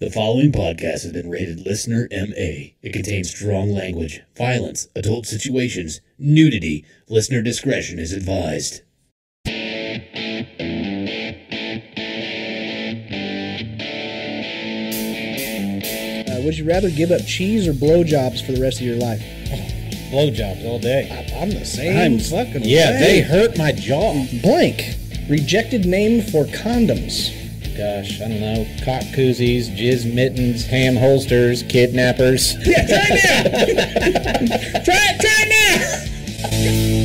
The following podcast has been rated listener MA. It contains strong language, violence, adult situations, nudity. Listener discretion is advised. Uh, would you rather give up cheese or blowjobs for the rest of your life? Blowjobs all day. I, I'm the same. I'm fucking Yeah, same. they hurt my jaw. Blank. Rejected name for condoms. Gosh, I don't know. Cock koozies, jizz mittens, ham holsters, kidnappers. Yeah, try it now. try it. Try it now.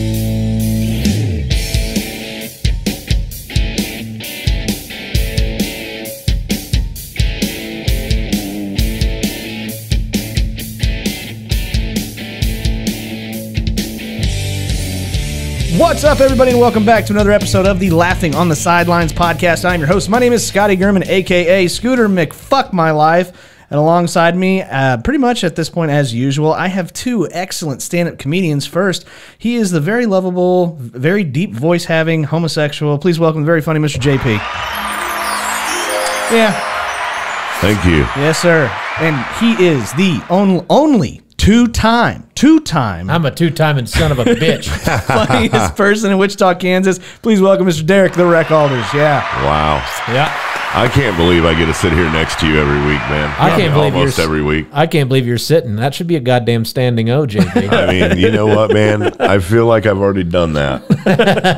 What's up, everybody, and welcome back to another episode of the Laughing on the Sidelines podcast. I'm your host. My name is Scotty Gurman, aka Scooter McFuck My Life. And alongside me, uh, pretty much at this point as usual, I have two excellent stand up comedians. First, he is the very lovable, very deep voice having homosexual. Please welcome the very funny Mr. JP. Yeah, Thank you. yes, sir. And he is the on- only two time, two time I'm a two-timing son of a bitch. funniest person in Wichita, Kansas. Please welcome Mr. Derek the Wreck Alders. Yeah. Wow. yeah. I can't believe I get to sit here next to you every week, man. I can't believe almost every week. I can't believe you're sitting. That should be a goddamn standing O, JP. I mean, you know what, man? I feel like I've already done that.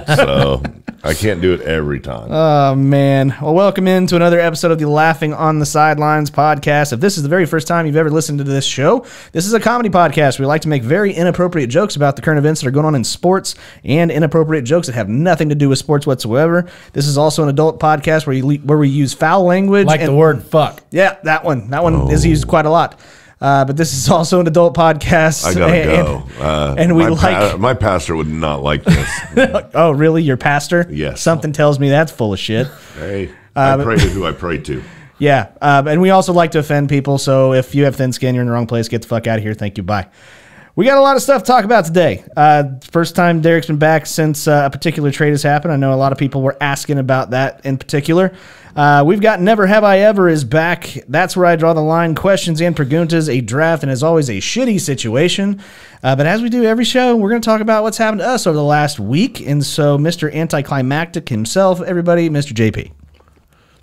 So I can't do it every time. Oh, man. Well, welcome into another episode of the Laughing on the Sidelines podcast. If this is the very first time you've ever listened to this show, this is a comedy podcast. We like to make very inappropriate jokes about the current events that are going on in sports and inappropriate jokes that have nothing to do with sports whatsoever. This is also an adult podcast where, you le- where we use foul language. like and- the word fuck. Yeah, that one. That one is used quite a lot. Uh, but this is also an adult podcast. I gotta and- go. Uh, and we my, like. pa- my pastor would not like this. oh, really? Your pastor? Yes. Something tells me that's full of shit. hey, Uh, I pray to who I pray to. Yeah. Uh, and we also like to offend people. So if you have thin skin, you're in the wrong place. Get the fuck out of here. Thank you. Bye. We got a lot of stuff to talk about today. Uh, first time Derek's been back since uh, a particular trade has happened. I know a lot of people were asking about that in particular. Uh, we've got Never Have I Ever is back. That's where I draw the line. Questions and preguntas, a draft, and as always, a shitty situation. Uh, but as we do every show, we're going to talk about what's happened to us over the last week. And so, Mr. Anticlimactic himself, everybody, Mr. JP.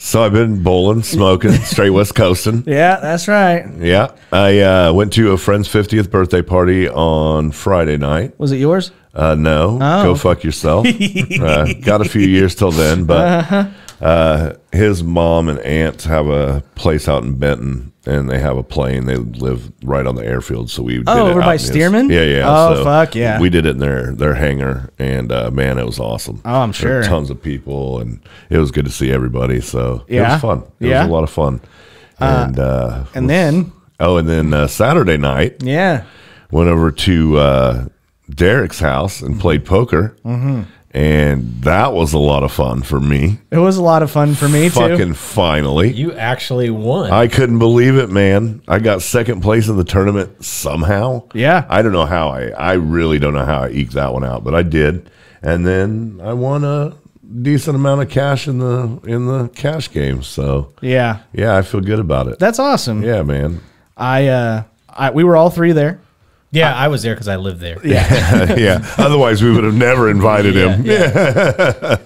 So I've been bowling, smoking, straight West Coasting. Yeah, that's right. Yeah. I uh, went to a friend's 50th birthday party on Friday night. Was it yours? Uh, no, Oh. go fuck yourself. uh, got a few years till then, but Uh-huh. Uh, his mom and aunt have a place out in Benton, and they have a plane. They live right on the airfield, so we. Oh, it over by in his- Stearman? yeah, yeah. Oh, fuck, yeah. We did it in their their hangar, and uh, man, it was awesome. Oh, I'm sure. tons of people, and it was good to see everybody. So it Yeah? was fun. It Yeah? was a lot of fun. And uh, And then, oh, and then uh, Saturday night yeah. went over to uh, Derek's house and played poker, Mm-hmm. And that was a lot of fun for me. It was a lot of fun for me, too. Fucking finally, You actually won. I couldn't believe it, man. I got second place in the tournament somehow. Yeah. I don't know how I. I really don't know how I eked that one out, but I did, and then I won a decent amount of cash in the in the cash game. So Yeah. yeah, I feel good about it. That's awesome. yeah, man. I, uh, I, we were all three there. Yeah, I was there because I lived there. yeah. yeah. Otherwise, we would have never invited him.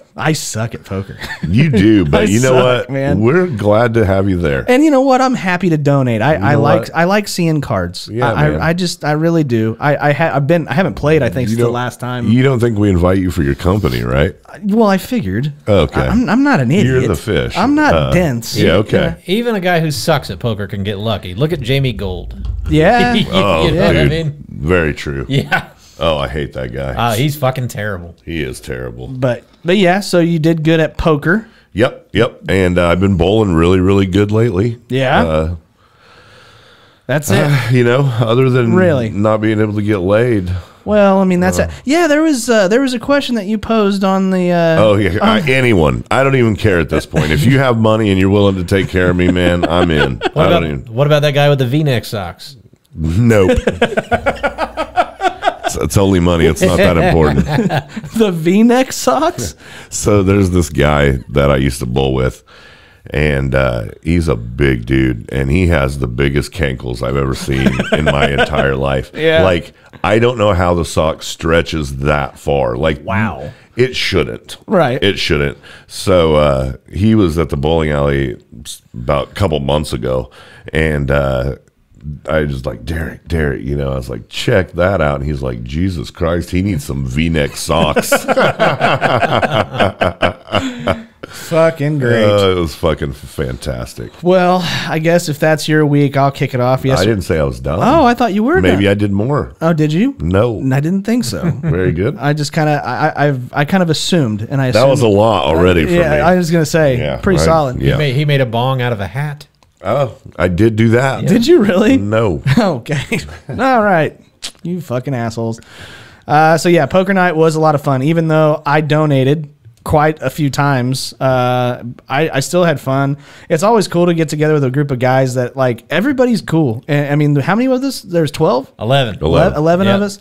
I suck at poker. You do, but you know suck, what? man. We're glad to have you there. and you know what? I'm happy to donate. I, I know like what? I like seeing cards. Yeah, I, man. I, I just I really do. I I ha- I've been I haven't played I think You since the last time. You don't think we invite you for your company, right? well, I figured. Okay. I, am I'm not an idiot. You're the fish. I'm not Uh, dense. Yeah, okay. Even a guy who sucks at poker can get lucky. Look at Jamie Gold. Yeah. you Oh, know what I dude. mean? Very true. Yeah. Oh, I hate that guy. Uh, he's fucking terrible. he is terrible. but but yeah. So you did good at poker. Yep, yep. And uh, I've been bowling really, really good lately. Yeah. Uh, That's it. you know, other than Really? not being able to get laid. Well, I mean that's Uh. it. Yeah, there was uh, there was a question that you posed on the. Uh, Oh yeah, I, anyone. I don't even care at this point. If you have money and you're willing to take care of me, man, I'm in. I What don't about, even. what about that guy with the V-neck socks? Nope. it's, it's only money. It's not that important. the V-neck socks. So there's this guy that I used to bowl with, and uh, he's a big dude, and he has the biggest cankles I've ever seen in my entire life. Yeah. like I don't know how the sock stretches that far. Like Wow. it shouldn't. Right. It shouldn't. So uh, he was at the bowling alley about a couple months ago, and uh, I was like, Derek, Derek, you know, I was like, check that out. And he's like, Jesus Christ, he needs some V-neck socks. Fucking great. Uh, it was fucking fantastic. well, I guess if that's your week, I'll kick it off. Yes. I didn't say I was done. Oh, I thought you were. maybe done. I did more. Oh, did you? No, I didn't think so. very good. I just kind of, I, I, I've, I kind of assumed, and I that was a lot already for yeah. me. I was gonna say, Yeah, pretty right. solid. Yeah. He, made, he made a bong out of a hat. Oh, I did do that. Did you really? No. Okay. All right. You fucking assholes. Uh, so yeah, poker night was a lot of fun. Even though I donated quite a few times, uh, I, I still had fun. It's always cool to get together with a group of guys that like everybody's cool. And, I mean, how many of us? There's twelve. 11. 11. 11 of us.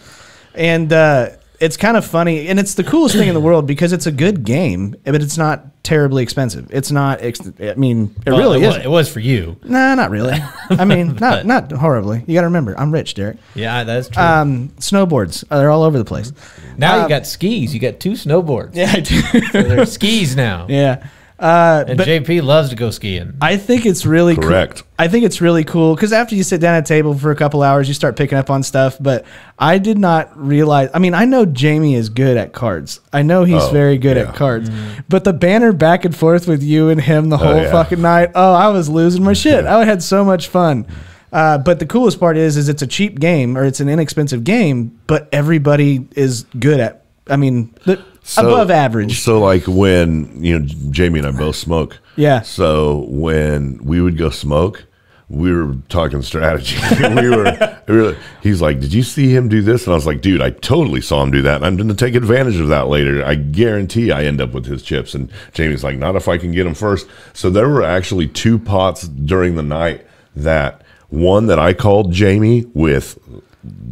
And uh, it's kind of funny. And it's the coolest thing in the world because it's a good game, but it's not terribly expensive. It's not, ex- I mean, it Well, really it is. was, it was for you. Nah, not really. I mean, not not horribly. You got to remember, I'm rich, Derek. Yeah, that's true. Um, snowboards, they're all over the place. now you got skis. You got two snowboards. Yeah, I do. So they're skis now. yeah. Uh, And but JP loves to go skiing. I think it's really cool- Correct. I think it's really cool because after you sit down at a table for a couple hours, you start picking up on stuff. But I did not realize. I mean, I know Jamie is good at cards. I know he's Oh, very good yeah. at cards. But the banner back and forth with you and him the whole yeah. fucking night. Oh, I was losing my shit. I had so much fun. Uh, but the coolest part is, is it's a cheap game or it's an inexpensive game, but everybody is good at. I mean, the, So- above average. So like when you know Jamie and I both smoke. Yeah. So when we would go smoke, we were talking strategy. we were, we were. He's like, "Did you see him do this?" And I was like, "Dude, I totally saw him do that, and I'm going to take advantage of that later. I guarantee I end up with his chips." And Jamie's like, "Not if I can get him first. So there were actually two pots during the night that one that I called Jamie with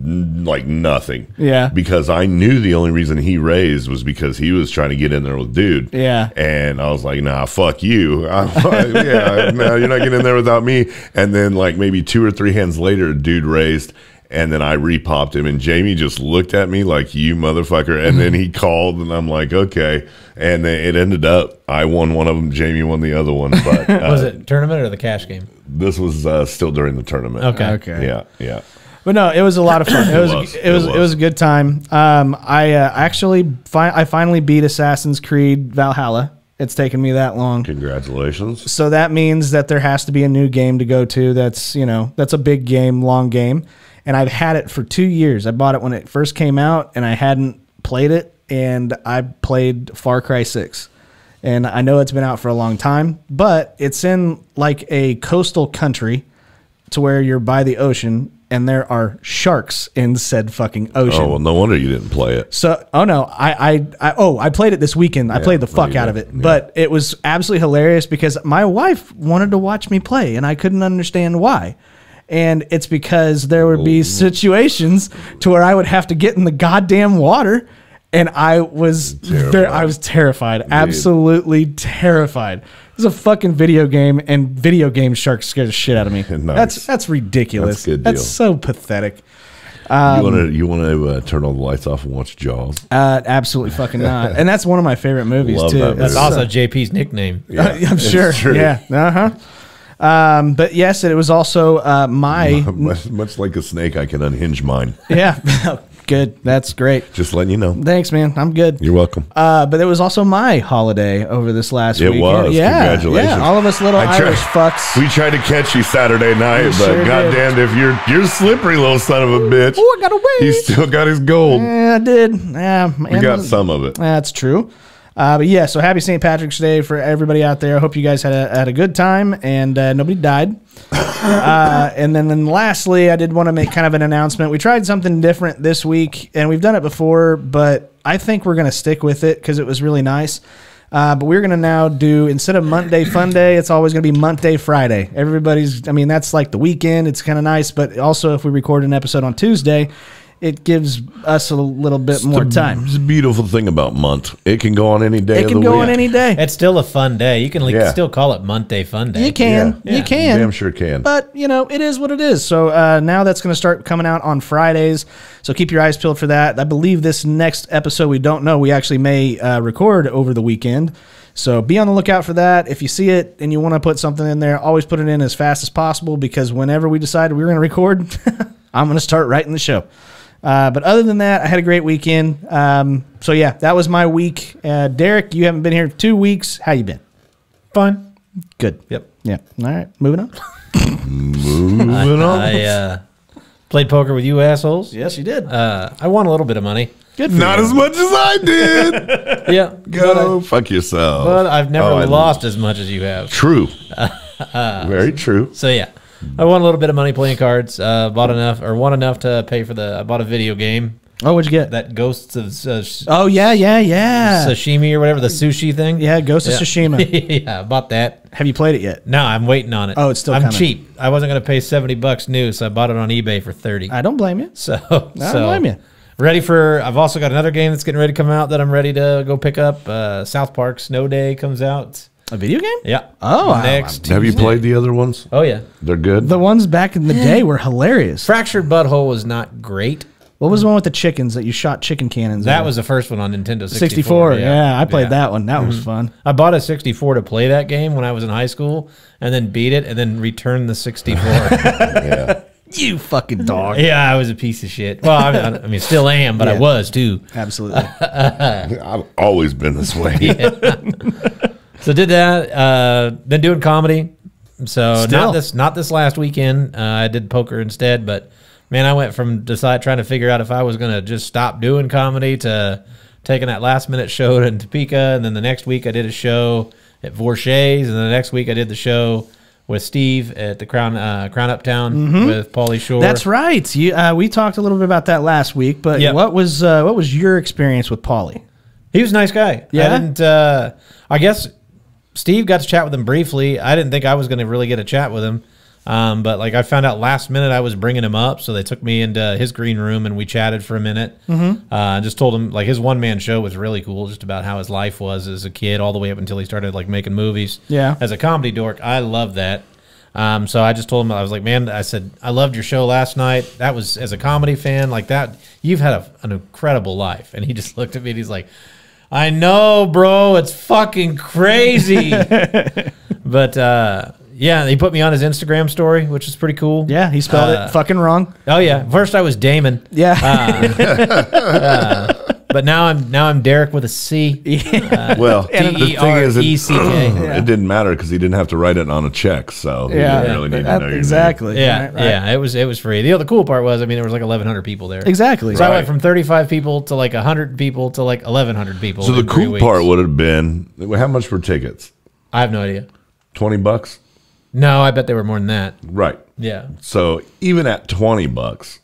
like nothing. Yeah. Because I knew the only reason he raised was because he was trying to get in there with dude. Yeah. And I was like, nah, fuck you. I'm yeah, no, you're not getting in there without me. And then like maybe two or three hands later, dude raised. And then I repopped him, and Jamie just looked at me like you motherfucker. And then he called, and I'm like, okay. And then it ended up I won one of them, Jamie won the other one. But uh, Was it tournament or the cash game? this was uh, still during the tournament. Okay. Okay. Yeah, yeah. But no, it was a lot of fun. It, was, was. it was It it was was. a good time. Um, I uh, actually fi- I finally beat Assassin's Creed Valhalla. It's taken me that long. Congratulations. So that means that there has to be a new game to go to. That's you know that's a big game, long game, and I've had it for two years. I bought it when it first came out, and I hadn't played it, and I played Far Cry Six, and I know it's been out for a long time, but it's in like a coastal country, to where you're by the ocean, and there are sharks in said fucking ocean. Oh well, no wonder you didn't play it. So, oh no, I, I, I, oh, I played it this weekend. I played the fuck out of it, Yeah. but it was absolutely hilarious because my wife wanted to watch me play, and I couldn't understand why. And it's because there would be oh. situations to where I would have to get in the goddamn water, and I was Terrified. I was terrified, absolutely terrified. It was a fucking video game, and video game sharks scare the shit out of me. Nice. That's that's ridiculous. That's a good That's so pathetic. you Um, want to you want to uh, turn all the lights off and watch Jaws? Uh, absolutely fucking not. And that's one of my favorite movies Love too. that That's movie. also JP's nickname. Yeah, I'm sure. true. Yeah. Uh huh. Um, but yes, it was also uh, my much, much like a snake, I can unhinge mine. yeah. Good. That's great. Just letting you know. Thanks, man. I'm good. You're welcome. Uh, but it was also my holiday over this last It week. was. Yeah. Congratulations. Yeah. All of us little I tried- Irish fucks. We tried to catch you Saturday night, We but sure goddamn, if you're you're slippery little son of a bitch. Oh, I got away. He still got his gold. yeah, I did. Yeah. We got some of it. That's true. Uh, but yeah, so happy St. Patrick's Day for everybody out there. I hope you guys had a, had a good time and uh, nobody died. uh, and then, then lastly, I did want to make kind of an announcement. We tried something different this week, and we've done it before, but I think we're going to stick with it because it was really nice. Uh, but we're going to now do, instead of Monday Fun Day, it's always going to be Monday Friday. Everybody's, I mean, that's like the weekend. It's kind of nice. But also, if we record an episode on Tuesday, it gives us a little bit more The- time. It's a beautiful thing about month. It can go on any day. It of can the go week. on any day. It's still a fun day. You can like, Yeah. still call it Monday Fun Day. You can, Yeah. you can. I damn sure can. But you know, it is what it is. So uh, now that's going to start coming out on Fridays. So keep your eyes peeled for that. I believe this next episode we don't know. We actually may uh, record over the weekend. So be on the lookout for that. If you see it and you want to put something in there, always put it in as fast as possible because whenever we decided we were going to record, I'm going to start writing the show. Uh, but other than that, I had a great weekend. Um, so yeah, that was my week. Uh, Derek, you haven't been here two weeks. How you been? Fun. Good. Yep. Yeah. All right. Moving on. Moving on. I uh, played poker with you assholes. yes, you did. Uh, I won a little bit of money. Good. For Not you. as much as I did. Yeah. Go fuck yourself. But, I, have never Oh, lost as much as you have. True. Very true. So yeah, I won a little bit of money playing cards. Uh, bought enough or won enough to pay for the. I bought a video game Oh, what'd you get? that Ghosts of uh, Oh yeah, yeah, yeah. Sashimi or whatever the sushi thing. yeah, Ghost of. Tsushima. yeah, I bought that. Have you played it yet? No, I'm waiting on it. Oh, it's still I'm coming. cheap. I wasn't gonna pay seventy bucks new, so I bought it on eBay for thirty. I don't blame you. So, I don't so blame you. ready for. I've also got another game that's getting ready to come out that I'm ready to go pick up. Uh, South Park Snow Day comes out. A video game? Yeah. Oh, wow. next. Have you Tuesday. played the other ones? Oh yeah. They're good. The ones back in the day were hilarious. Fractured But Whole was not great. What was the one with the chickens that you shot chicken cannons? That with? was the first one on Nintendo 64. 64. Yeah, I played Yeah. that one. That was mm-hmm. fun. I bought a 64 to play that game when I was in high school, and then beat it, and then returned the 64. yeah. You fucking dog. yeah, I was a piece of shit. Well, I mean, I mean still am, but I Yeah. was too. Absolutely. I've always been this way. So did that. Uh, been doing comedy. So Still. not this not this last weekend. Uh, I did poker instead. But man, I went from decide trying to figure out if I was gonna just stop doing comedy to taking that last minute show in Topeka, and then the next week I did a show at Vorshay's, and the next week I did the show with Steve at the Crown uh, Crown Uptown with Pauly Shore. Mm-hmm. That's right. You, uh, we talked a little bit about that last week, but Yep. what was uh, what was your experience with Pauly? He was a nice guy. Yeah? I didn't. Uh, I guess Steve got to chat with him briefly. I didn't think I was going to really get a chat with him, um, but like I found out last minute I was bringing him up, so they took me into his green room and we chatted for a minute. Mm-hmm. Uh, just told him like his one man show was really cool, just about how his life was as a kid, all the way up until he started like making movies. Yeah. as a comedy dork, I love that. Um, so I just told him I was like, man, I said I loved your show last night. That was as a comedy fan like that. You've had a, an incredible life, and he just looked at me and he's like, I know, bro, it's fucking crazy. but uh, yeah, he put me on his Instagram story, which is pretty cool. Yeah, he spelled Uh, it fucking wrong. Oh yeah. First I was Damon, Yeah. but now I'm now I'm Derek with a C. Uh, well, D the E thing is, E it, C K. it didn't matter because he didn't have to write it on a check, so he yeah, didn't really need to that- know your name. exactly. Yeah, Right, right. yeah. It was it was free. The other cool part was, I mean, there was like 1,100 people there. Exactly. So I went from 35 people to like 100 people to like 1,100 people. So the cool weeks. part would have been how much were tickets? I have no idea. Twenty bucks, No, I bet they were more than that. right? Yeah. So even at twenty bucks,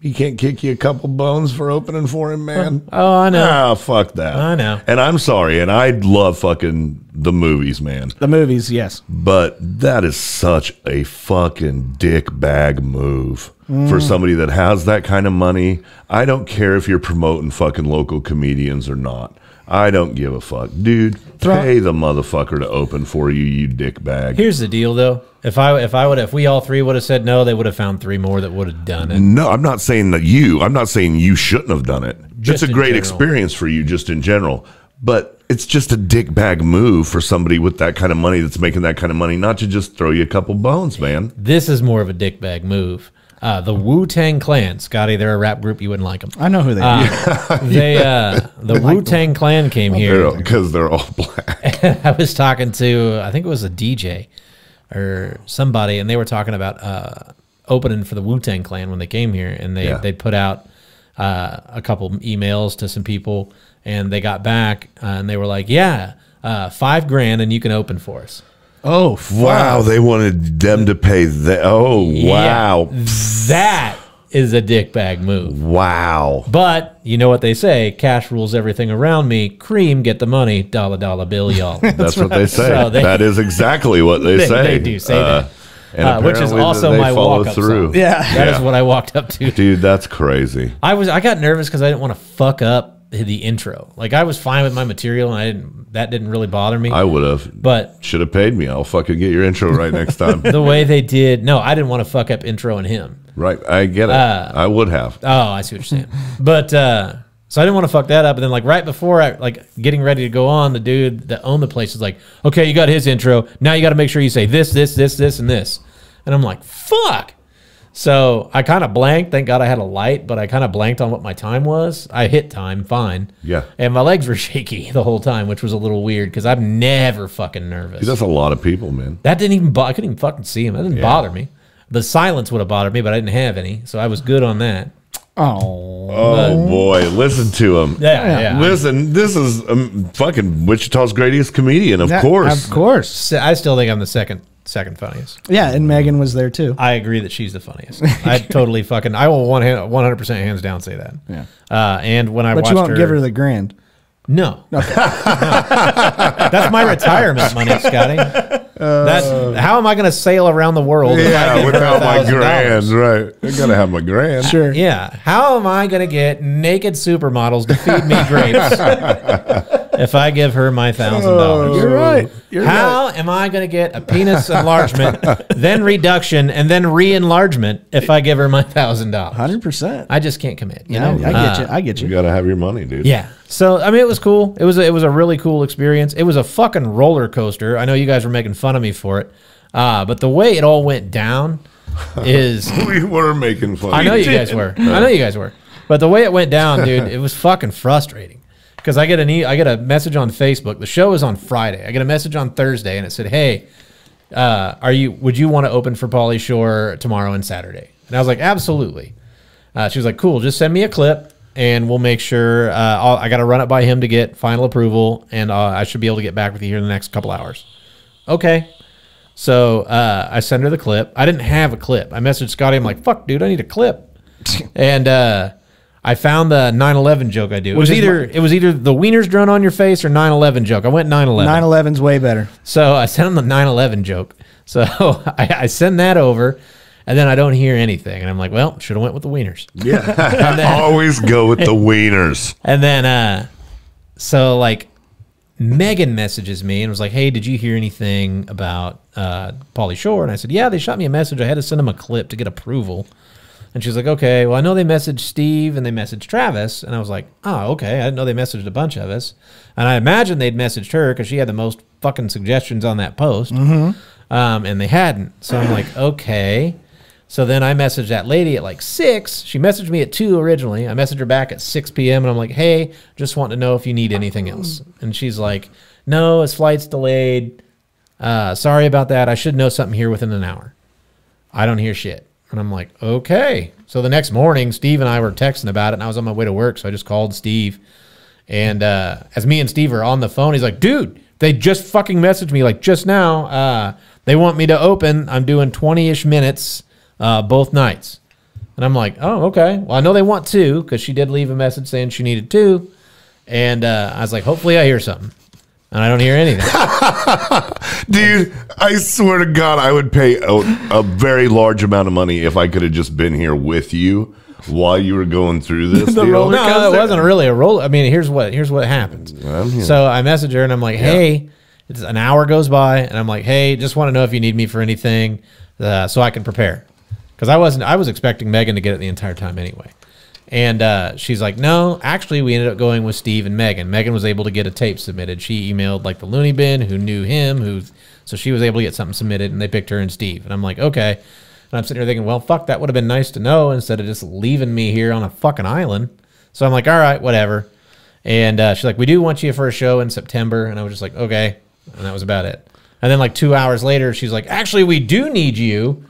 he can't kick you a couple bones for opening for him, man. Oh, I know. Ah, fuck that. I know. And I'm sorry, and I love fucking the movies, man. The movies, yes. But that is such a fucking dick bag move Mm. for somebody that has that kind of money. I don't care if you're promoting fucking local comedians or not. I don't give a fuck. Dude, Throw- pay the motherfucker to open for you, you dick bag. Here's the deal, though. If I if I would if we all three would have said no, they would have found three more that would have done it. No, I'm not saying that you. I'm not saying you shouldn't have done it. Just it's a great general. experience for you, just in general. But it's just a dick bag move for somebody with that kind of money that's making that kind of money, not to just throw you a couple bones, man. This is more of a dickbag move. Uh, the Wu Tang Clan, Scotty, they're a rap group. You wouldn't like them. I know who they are. They uh, the Wu Tang Clan came here. Because they're all black. I was talking to, I think it was a DJ or somebody, and they were talking about uh, opening for the Wu Tang Clan when they came here, and they Yeah. they put out uh, a couple emails to some people, and they got back, uh, and they were like, "Yeah, uh, five grand, and you can open for us." Oh, fuck. Wow, they wanted them to pay that. Oh, wow. Yeah, that is a dickbag move. Wow. But you know what they say: cash rules everything around me. Cream, get the money. Dollar dollar bill, y'all. That's what they say. So they- that is exactly what they, They- say. Uh, they do say that. And Uh, which is also my walk-up through. song. Yeah. That is what I walked up to. Dude, that's crazy. I was I got nervous because I didn't want to fuck up the intro. Like I was fine with my material, and I didn't. That didn't really bother me. I would have. but Should have paid me. I'll fucking get your intro right next time. the way they did, no, I didn't want to fuck up intro and him. right. I get it. Uh, I would have. Oh, I see what you're saying. but uh, so I didn't want to fuck that up. And then like right before I like getting ready to go on, the dude that owned the place is like, "Okay, you got his intro. Now you got to make sure you say this, this, this, this, and this." And I'm like, "Fuck." So I kind of blanked. Thank God I had a light, but I kind of blanked on what my time was. I hit time fine. Yeah. And my legs were shaky the whole time, which was a little weird because I'm never fucking nervous. Dude, that's a lot of people, man. That didn't even. Bo- I couldn't even fucking see him. That didn't bother me. The silence would have bothered me, but I didn't have any, so I was good on that. Oh. Oh boy, listen to him. Yeah, yeah. Listen, this is um, fucking Wichita's greatest comedian, of Yeah, course. Of course. I still think I'm the second second funniest. Yeah, and Megan was there too. I agree that she's the funniest. I totally fucking. I will one hand, one hundred percent hands down say that. Yeah. Uh, and when I But watched you won't her, give her the grand. no. No. That's my retirement money, Scotty. That's how am I going to sail around the world? if I yeah, without my grand, right? I gotta have my grand. Sure. Yeah. How am I going to get naked supermodels to feed me grapes if I give her my thousand dollars? You're right. You're right. How am I going to get a penis enlargement, then reduction, and then re-enlargement if I give her my thousand dollars? Hundred percent. I just can't commit. You I, know, I get Uh, you. I get You you. gotta have your money, dude. Yeah. So I mean, it was cool. It was a, it was a really cool experience. It was a fucking roller coaster. I know you guys were making fun of me for it, uh, but the way it all went down is We were making fun. I know you guys were. I know you guys were. But the way it went down, dude, it was fucking frustrating. Because I get an e- I get a message on Facebook. The show is on Friday. I get a message on Thursday, and it said, "Hey, uh, are you? Would you want to open for Pauly Shore tomorrow and Saturday?" And I was like, "Absolutely." Uh, she was like, "Cool. Just send me a clip, and we'll make sure. Uh, I'll, I got to run it by him to get final approval, and uh, I should be able to get back with you here in the next couple hours." Okay. So uh, I sent her the clip. I didn't have a clip. I messaged Scotty. I'm like, "Fuck, dude, I need a clip." and uh, I found the 9/11 joke I do. It was Which is either it was either the wieners drone on your face or 9/11 joke. I went 9/11. 9/11's way better. So I sent him the 9/11 joke. So I, I send that over, and then I don't hear anything, and I'm like, "Well, should have went with the wieners." Yeah. Always go with the wieners. And then, uh, so like, Megan messages me and was like, "Hey, did you hear anything about uh, Pauly Shore?" And I said, "Yeah, they shot me a message. I had to send them a clip to get approval." And she's like, "Okay, well, I know they messaged Steve and they messaged Travis." And I was like, "Oh, okay. I didn't know they messaged a bunch of us." And I imagine they'd messaged her because she had the most fucking suggestions on that post, um, and they hadn't. So I'm like, "Okay." So then I messaged that lady at like six. She messaged me at two originally. I messaged her back at six p.m. and I'm like, "Hey, just want to know if you need anything else." And she's like, "No, his flight's delayed. Uh, sorry about that. I should know something here within an hour." I don't hear shit, and I'm like, "Okay." So the next morning, Steve and I were texting about it, and I was on my way to work, so I just called Steve. And uh, as me and Steve are on the phone, he's like, "Dude, they just fucking messaged me like just now. Uh, they want me to open. I'm doing 20 ish minutes uh, both nights." And I'm like, "Oh, okay. Well, I know they want two because she did leave a message saying she needed two." And uh, I was like, "Hopefully, I hear something." And I don't hear anything. Dude, I swear to God, I would pay a, a very large amount of money if I could have just been here with you while you were going through this. The deal. roller no, it wasn't really a roll. I mean, here's what here's what happens. I'm here. So I message her and I'm like, hey, it's an hour goes by and I'm like, hey, just want to know if you need me for anything, uh, so I can prepare, because I wasn't I was expecting Megan to get it the entire time anyway. And uh, she's like, no, actually, we ended up going with Steve and Megan. Megan was able to get a tape submitted. She emailed like the Loony Bin, who knew him, who, so she was able to get something submitted, and they picked her and Steve. And I'm like, okay. And I'm sitting here thinking, well, fuck, that would have been nice to know instead of just leaving me here on a fucking island. So I'm like, all right, whatever. And uh, she's like, we do want you for a show in September. And I was just like, okay. And that was about it. And then like two hours later, she's like, actually, we do need you.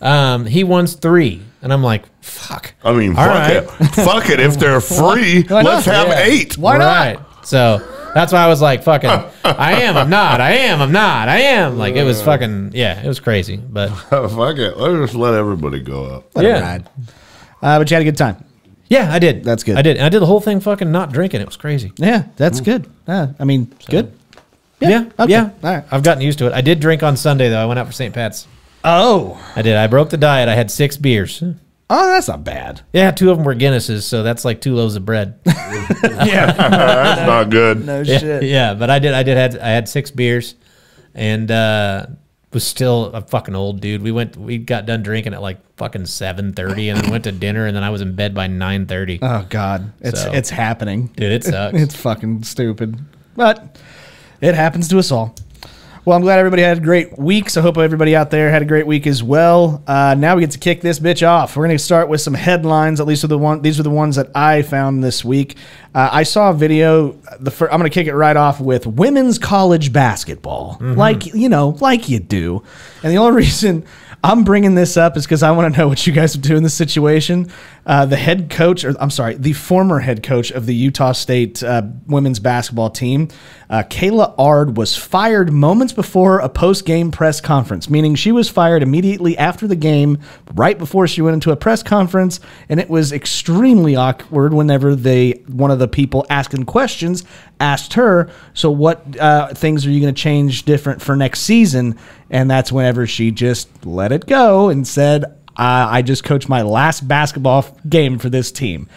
Um, he wants three. And I'm like, fuck. I mean, All fuck right. it. fuck it. If they're free, let's have Yeah. eight. Why not? So that's why I was like, fucking, I am, I'm not, I am, I'm not, I am. Like, it was fucking, yeah, it was crazy. But fuck it. Let's just let everybody go up. Let Yeah. ride. Uh, but you had a good time. yeah, I did. That's good. I did. And I did the whole thing fucking not drinking. It was crazy. Yeah, that's good. Uh, I mean, good. Yeah. okay. Yeah. All right. I've gotten used to it. I did drink on Sunday, though. I went out for St. Pat's. Oh, I did. I broke the diet. I had six beers. oh, that's not bad. Yeah, two of them were Guinnesses, so that's like two loaves of bread. yeah, That's not good. no yeah, shit. yeah, but I did. I did. Had I had six beers, and uh, was still a fucking old dude. We went. We got done drinking at like fucking seven thirty, and then went to dinner, and then I was in bed by nine thirty. Oh God, it's So- it's happening. Dude, it sucks. It's fucking stupid, but it happens to us all. Well, I'm glad everybody had a great week. So, I hope everybody out there had a great week as well. Uh, now we get to kick this bitch off. We're going to start with some headlines. At least are the one. These are the ones that I found this week. Uh, I saw a video. The fir- I'm going to kick it right off with women's college basketball, like you know, like you do. And the only reason I'm bringing this up is because I want to know what you guys would do in this situation. Uh, the head coach, or I'm sorry, the former head coach of the Utah State uh, women's basketball team, uh, Kayla Ard, was fired moments before a post game press conference, meaning she was fired immediately after the game, right before she went into a press conference. And it was extremely awkward whenever they, one of the people asking questions asked her, So, what uh, things are you going to change different for next season? And that's whenever she just let it go and said, uh, I just coached my last basketball game for this team.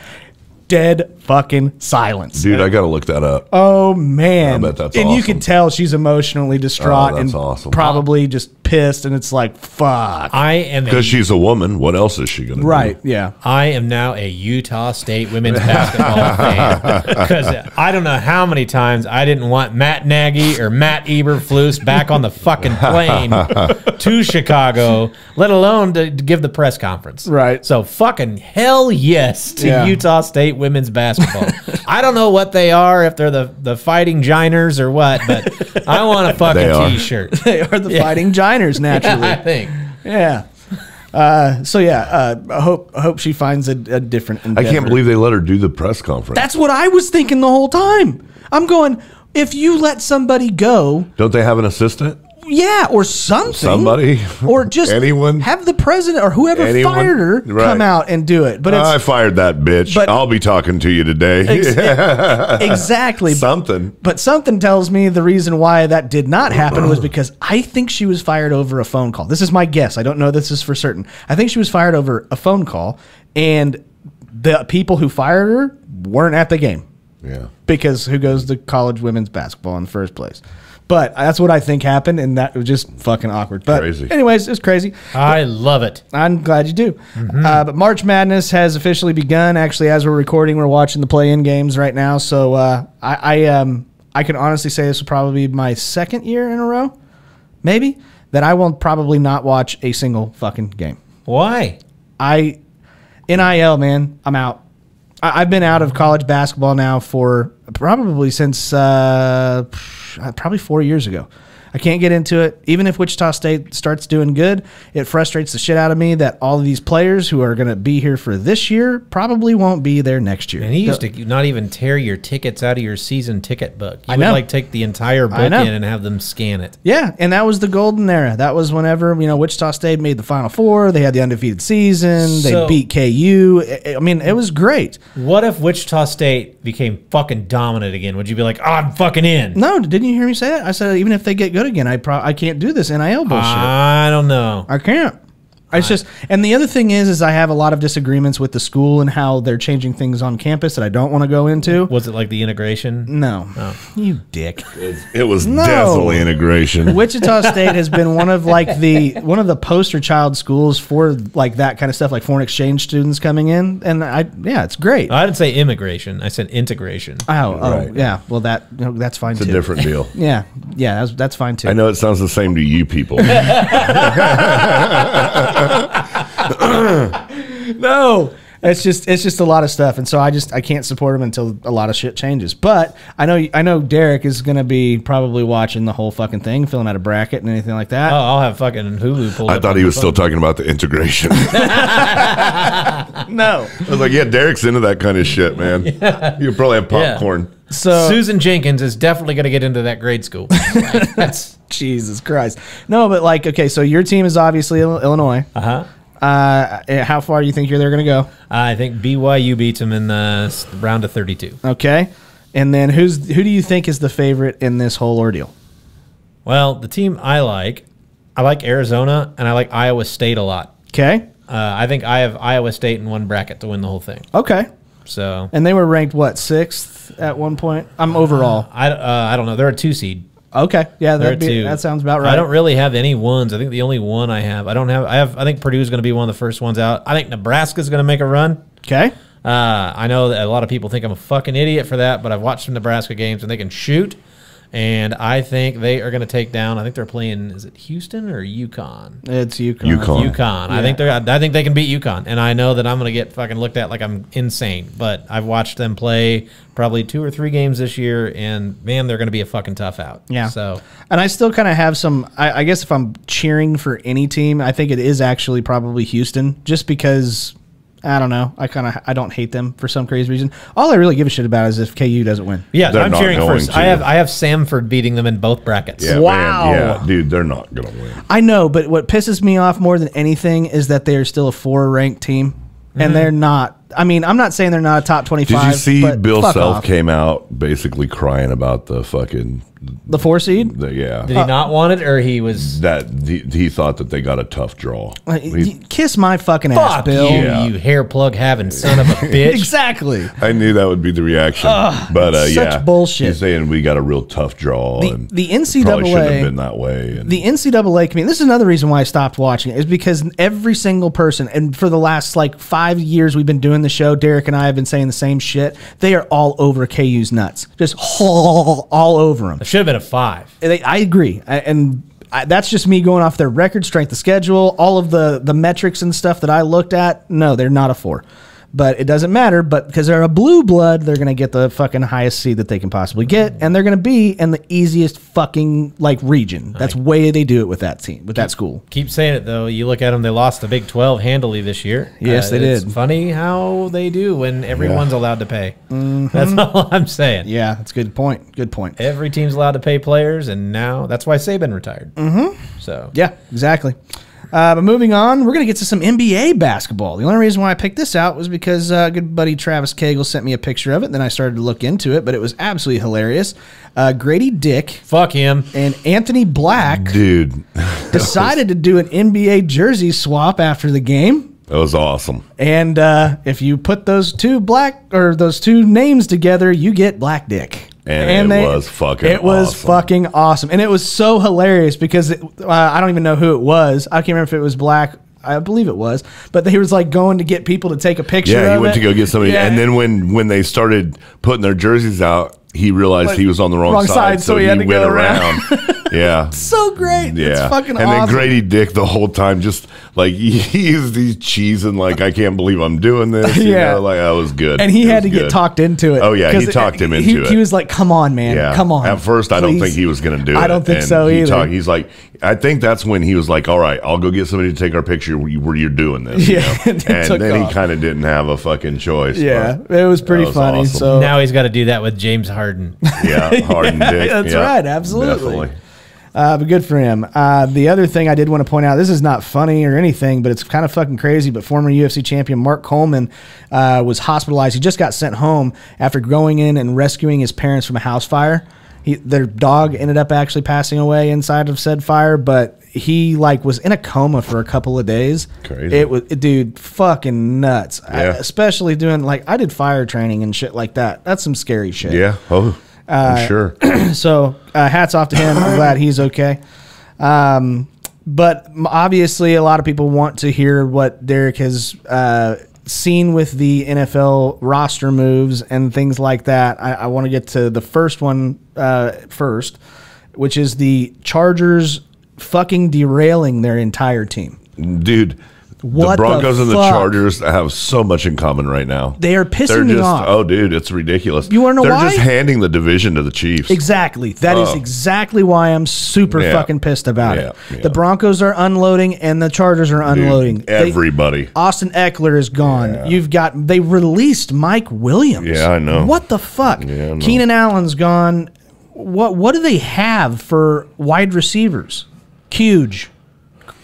Dead fucking silence. Dude, I got to look that up. Oh man! I bet that's and you can tell she's emotionally distraught Oh, and awesome. probably just pissed. And it's like, fuck. I am Because she's a woman. What else is she going to do? right? Yeah. I am now a Utah State women's basketball fan because I don't know how many times I didn't want Matt Nagy or Matt Eberflus back on the fucking plane to Chicago, let alone to, to give the press conference. Right. So fucking hell yes to Yeah. Utah State women's basketball. I don't know what they are, if they're the the Fighting Giners or what, but I want a fucking They are. t-shirt. They are the fighting Giners I naturally. think. yeah. Uh, so yeah, uh, I hope I hope she finds a, a different. I can't believe they let her do the press conference. that's what I was thinking the whole time. I'm going. If you let somebody go, Don't they have an assistant? Yeah, or something, Somebody? or just Anyone? have the president or whoever Anyone? fired her Right. come out and do it. But it's I fired that bitch. but- I'll be talking to you today. exactly. Something. But something tells me the reason why that did not happen was because I think she was fired over a phone call. This is my guess. I don't know this is for certain. I think she was fired over a phone call, and the people who fired her weren't at the game Yeah. because who goes to college women's basketball in the first place? But that's what I think happened, and that was just fucking awkward. But Crazy. anyways, it's crazy. I love it. I'm glad you do. Uh, but March Madness has officially begun. Actually, as we're recording, we're watching the play-in games right now. So uh, I, I, um, I can honestly say this will probably be my second year in a row, maybe that I will probably not watch a single fucking game. Why? I NIL man, I'm out. I, I've been out of college basketball now for probably since uh, Uh, probably four years ago. I can't get into it. Even if Wichita State starts doing good, it frustrates the shit out of me that all of these players who are going to be here for this year probably won't be there next year. And he used to not even tear your tickets out of your season ticket book. You I would know. like take the entire book in and have them scan it. Yeah, and that was the golden era. That was whenever you know Wichita State made the Final Four. They had the undefeated season. They beat KU. I I mean, it was great. What if Wichita State became fucking dominant again? Would you be like, oh, I'm fucking in? No, didn't you hear me say that? I said even if they get good again, I pro- I can't do this NIL bullshit. I don't know. I can't. It's just, and the other thing is, is I have a lot of disagreements with the school and how they're changing things on campus that I don't want to go into. Was it like the integration? No, oh. you dick. It was No. definitely integration. Wichita State has been one of like the one of the poster child schools for like that kind of stuff, like foreign exchange students coming in, and I yeah, it's great. I didn't say immigration. I said integration. oh, oh Right. yeah, well that you know, that's fine It's a too. different deal. Yeah, yeah, that's, that's fine too. I know it sounds the same to you people. No, it's just it's just a lot of stuff, and so I just I can't support him until a lot of shit changes. But I know I know Derek is going to be probably watching the whole fucking thing, filling out a bracket and anything like that. Oh, I'll have fucking Hulu pulled I up thought on he my was still phone. talking about the integration. No. I No, was like, yeah, Derek's into that kind of shit, man. You probably have Yeah. popcorn. So Susan Jenkins is definitely going to get into that grade school. Like, that's Jesus Christ, no, but like okay, so your team is obviously Illinois. uh huh. Uh, eh, how far do you think you're they're going to go? I think BYU beats them in the round of 32. Okay, and then who's who do you think is the favorite in this whole ordeal? Well, the team I like, I like Arizona, and I like Iowa State a lot. Okay. Uh, I think I have Iowa State in one bracket to win the whole thing. Okay. So And they were ranked what sixth at one point. I'm overall. I, uh, I don't know. They're a two seed. Okay. Yeah, be, two. that sounds about right. I don't really have any ones. I think the only one I have, I don't have. I have. I think Purdue's going to be one of the first ones out. I think Nebraska's going to make a run. Okay. Uh, I know that a lot of people think I'm a fucking idiot for that, but I've watched some Nebraska games and they can shoot. And I think they are going to take down. I think they're playing. Is it Houston or UConn? It's UConn. UConn. UConn. I think they're. I think they can beat UConn, and I know that I'm going to get fucking looked at like I'm insane. But I've watched them play probably two or three games this year, and man, they're going to be a fucking tough out. Yeah. So And I still kind of have some. I, I guess if I'm cheering for any team, I think it is actually probably Houston, just because I don't know. I kind of I don't hate them for some crazy reason. All I really give a shit about is if KU doesn't win. yeah, They're I'm not cheering going first. I have I have Samford beating them in both brackets. Yeah, Wow. man, yeah, dude, they're not gonna win. I know, but what pisses me off more than anything is that they are still a four ranked team, and mm-hmm. they're not. I mean, I'm not saying they're not a top 25. Did you see but Bill Self off. came out basically crying about the fucking the four seed? the, yeah Did he not want it, or he was? that he, he thought that they got a tough draw. Uh, He- Kiss my fucking ass, Bill. you, Yeah. you hair plug having son of a bitch. Exactly. I knew that would be the reaction, but uh, such yeah, bullshit. He's saying we got a real tough draw, The- and the probably shouldn't NCAA have been that way. And the NCAA community. This is another reason why I stopped watching it. Is because every single person, and for the last like five years we've been doing the show, Derek and I have been saying the same shit. They are all over KU's nuts, just all, all over them. It should have been a five. They, I agree, I, and I, that's just me going off their record, strength of schedule, all of the the metrics and stuff that I looked at. No, they're not a four. But it doesn't matter. But because they're a blue blood, they're gonna get the fucking highest seed that they can possibly get, and they're gonna be in the easiest fucking like region. That's way they do it with that team, with that school. Keep saying it though. You look at them; they lost the Big Twelve handily this year. Yes, they it's did. Funny how they do when everyone's allowed to pay. That's all I'm saying. Mm-hmm. Yeah, that's a good point. Good point. Every team's allowed to pay players, and now that's why Saban retired. Mm-hmm. So Yeah, exactly. Uh, but moving on, we're going to get to some NBA basketball. The only reason why I picked this out was because uh, good buddy Travis Cagle sent me a picture of it. Then I started to look into it, but it was absolutely hilarious. Uh, Grady Dick fuck him. and Anthony Black dude, decided to do an NBA jersey swap after the game. that was awesome. And uh, if you put those two black or those two names together, you get Black Dick. And it was fucking It was awesome. fucking awesome, and it was so hilarious because it, uh, I don't even know who it was. I can't remember if it was Black. I believe it was, but he was like going to get people to take a picture. Yeah, he went it. to go get somebody, Yeah. and then when when they started putting their jerseys out, he realized he was on the wrong, Wrong side, side, so he had to went go around. yeah. so great. Yeah, It's fucking and awesome. then Grady Dick the whole time, just like he's he's cheesing, like I can't believe I'm doing this. You Yeah. know, like that was good, and he It had was to get talked into it. Oh, yeah, he talked him into He it. He was like, "Come on, man, Yeah, come on." At first, I don't think he was going to do it. I don't think And so he either. talked- he's like, I think that's when he was like, "All right, I'll go get somebody to take our picture where, you, where you're doing this." you Yeah, know? and then and then off. he kind of didn't have a fucking choice. Yeah, it was pretty was funny. awesome. So now he's got to do that with James Harden. yeah, Harden Dick. That's yeah, right, absolutely. definitely. Uh, but good for him. Uh, the other thing I did want to point out this is not funny or anything, but it's kind of fucking crazy. But former UFC champion Mark Coleman uh, was hospitalized. He just got sent home after going in and rescuing his parents from a house fire. He, their dog ended up actually passing away inside of said fire, but he like was in a coma for a couple of days. Crazy. It was, dude, fucking nuts. I- Yeah. especially doing like I did fire training and shit like that. That's some scary shit Yeah. Oh, Uh, sure. so uh, hats off to him. I'm glad he's okay. Um, but obviously, a lot of people want to hear what Derek has uh, seen with the NFL roster moves and things like that. I, I want to get to the first one uh, first, which is the Chargers fucking derailing their entire team. dude. What the the Broncos and the? Chargers have so much in common right now. They are pissing They're me just off. oh, dude, it's ridiculous. You wanna know They're why? just handing the division to the Chiefs. Exactly. That is Oh. exactly why I'm super Yeah. fucking pissed about Yeah, it. yeah. The Broncos are unloading and the Chargers are Dude, unloading. They- everybody. Austin Ekeler is gone. You've got they released Mike Williams. Yeah, I know. What the fuck? Yeah, I know. Keenan Allen's gone. What what do they have for wide receivers? Huge.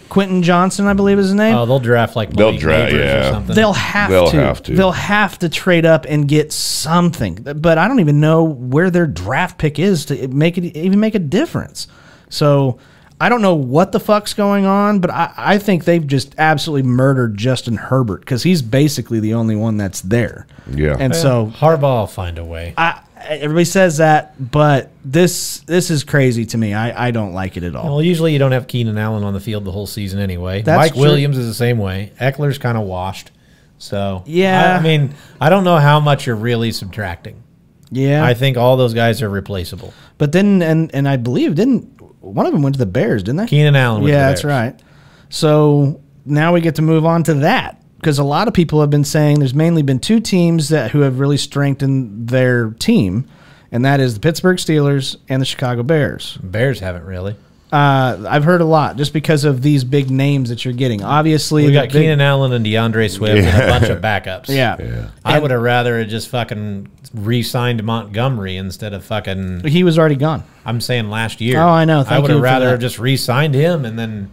Quentin Johnston, I believe is his name. Oh, they'll draft like They'll Malik draft, Nabers yeah. or something. They'll have They'll to. have to. They'll have to trade up and get something. But I don't even know where their draft pick is to make it even make a difference. So I don't know what the fuck's going on, but I, I think they've just absolutely murdered Justin Herbert because he's basically the only one that's there. Yeah. And so Harbaugh will find a way. I, everybody says that, but this this is crazy to me. I, I don't like it at all. Well, usually you don't have Keenan Allen on the field the whole season anyway. That's Mike true. Williams is the same way. Ekeler's kind of washed. So Yeah. I, I mean, I don't know how much you're really subtracting. yeah, I think all those guys are replaceable. but then and and I believe didn't one of them went to the Bears, didn't they? Keenan Allen. Yeah, the that's right. So now we get to move on to that because a lot of people have been saying there's mainly been two teams that who have really strengthened their team, and that is the Pittsburgh Steelers and the Chicago Bears. Bears haven't really. Uh, I've heard a lot just because of these big names that you're getting. Obviously, We the got big- Keenan Allen and DeAndre Swift and a bunch of backups. Yeah. Yeah. I would have rather just fucking re-signed Montgomery instead of fucking. he was already gone. I'm saying last year. Oh, I know. I would have rather just re-signed him and then.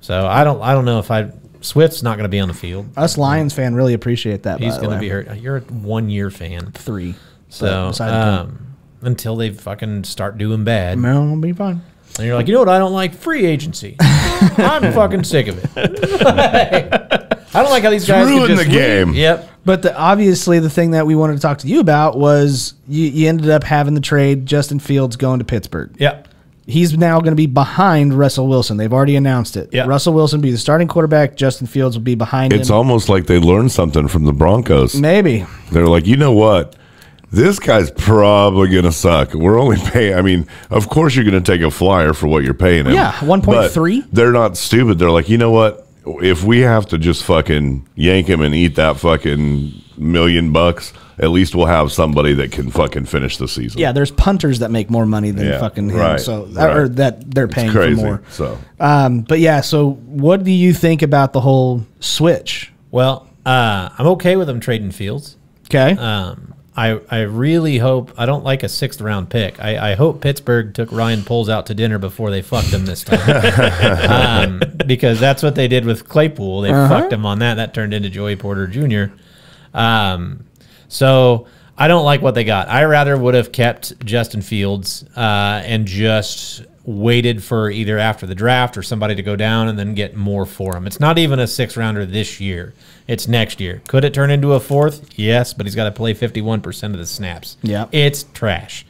So I don't. I don't know if I. Swift's not going to be on the field. Us Lions fan really appreciate that. He's going to be hurt. You're a one-year fan, three. so beside the point. um, until they fucking start doing bad, No, it'll be fine. and you're like, you know what? I don't like free agency. I'm fucking sick of it. I don't like how these guys can ruined just the leave. game. Yep. But the, obviously, the thing that we wanted to talk to you about was you, you ended up having the trade Justin Fields going to Pittsburgh. Yep. He's now going to be behind Russell Wilson. They've already announced it. Yeah. Russell Wilson be the starting quarterback. Justin Fields will be behind It's him. almost like they learned something from the Broncos. Maybe. They're like, you know what? This guy's probably going to suck. We're only paying. I mean, of course, you're going to take a flyer for what you're paying him. Yeah, 1.3. They're not stupid. They're like, you know what? If we have to just fucking yank him and eat that fucking million bucks, at least we'll have somebody that can fucking finish the season. Yeah, there's punters that make more money than Yeah, fucking him. right, so right. or that they're paying crazy. for more. So Um, but yeah, so what do you think about the whole switch? Well, uh, I'm okay with them trading Fields. Okay. Um, I I really hope I don't like a sixth round pick. I, I hope Pittsburgh took Ryan Poles out to dinner before they fucked him this time, um, because that's what they did with Claypool. They fucked him on that. That turned into Joey Porter Jr. Um, so I don't like what they got. I rather would have kept Justin Fields uh, and just waited for either after the draft or somebody to go down and then get more for him. It's not even a six rounder this year. It's next year. Could it turn into a fourth? Yes, but he's got to play 51% of the snaps. Yeah. It's trash.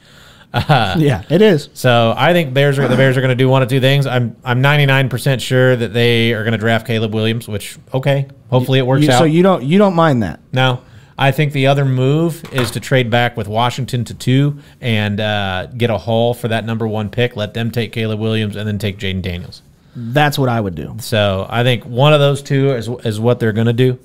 yeah, it is. So I think Bears are the Bears are going to do one of two things. I'm I'm 99% sure that they are going to draft Caleb Williams, which okay, hopefully it works You- out. so you don't you don't mind that? No, I think the other move is to trade back with Washington to two and uh, get a haul for that number one pick. Let them take Caleb Williams and then take Jayden Daniels. That's what I would do. So I think one of those two is, is what they're going to do.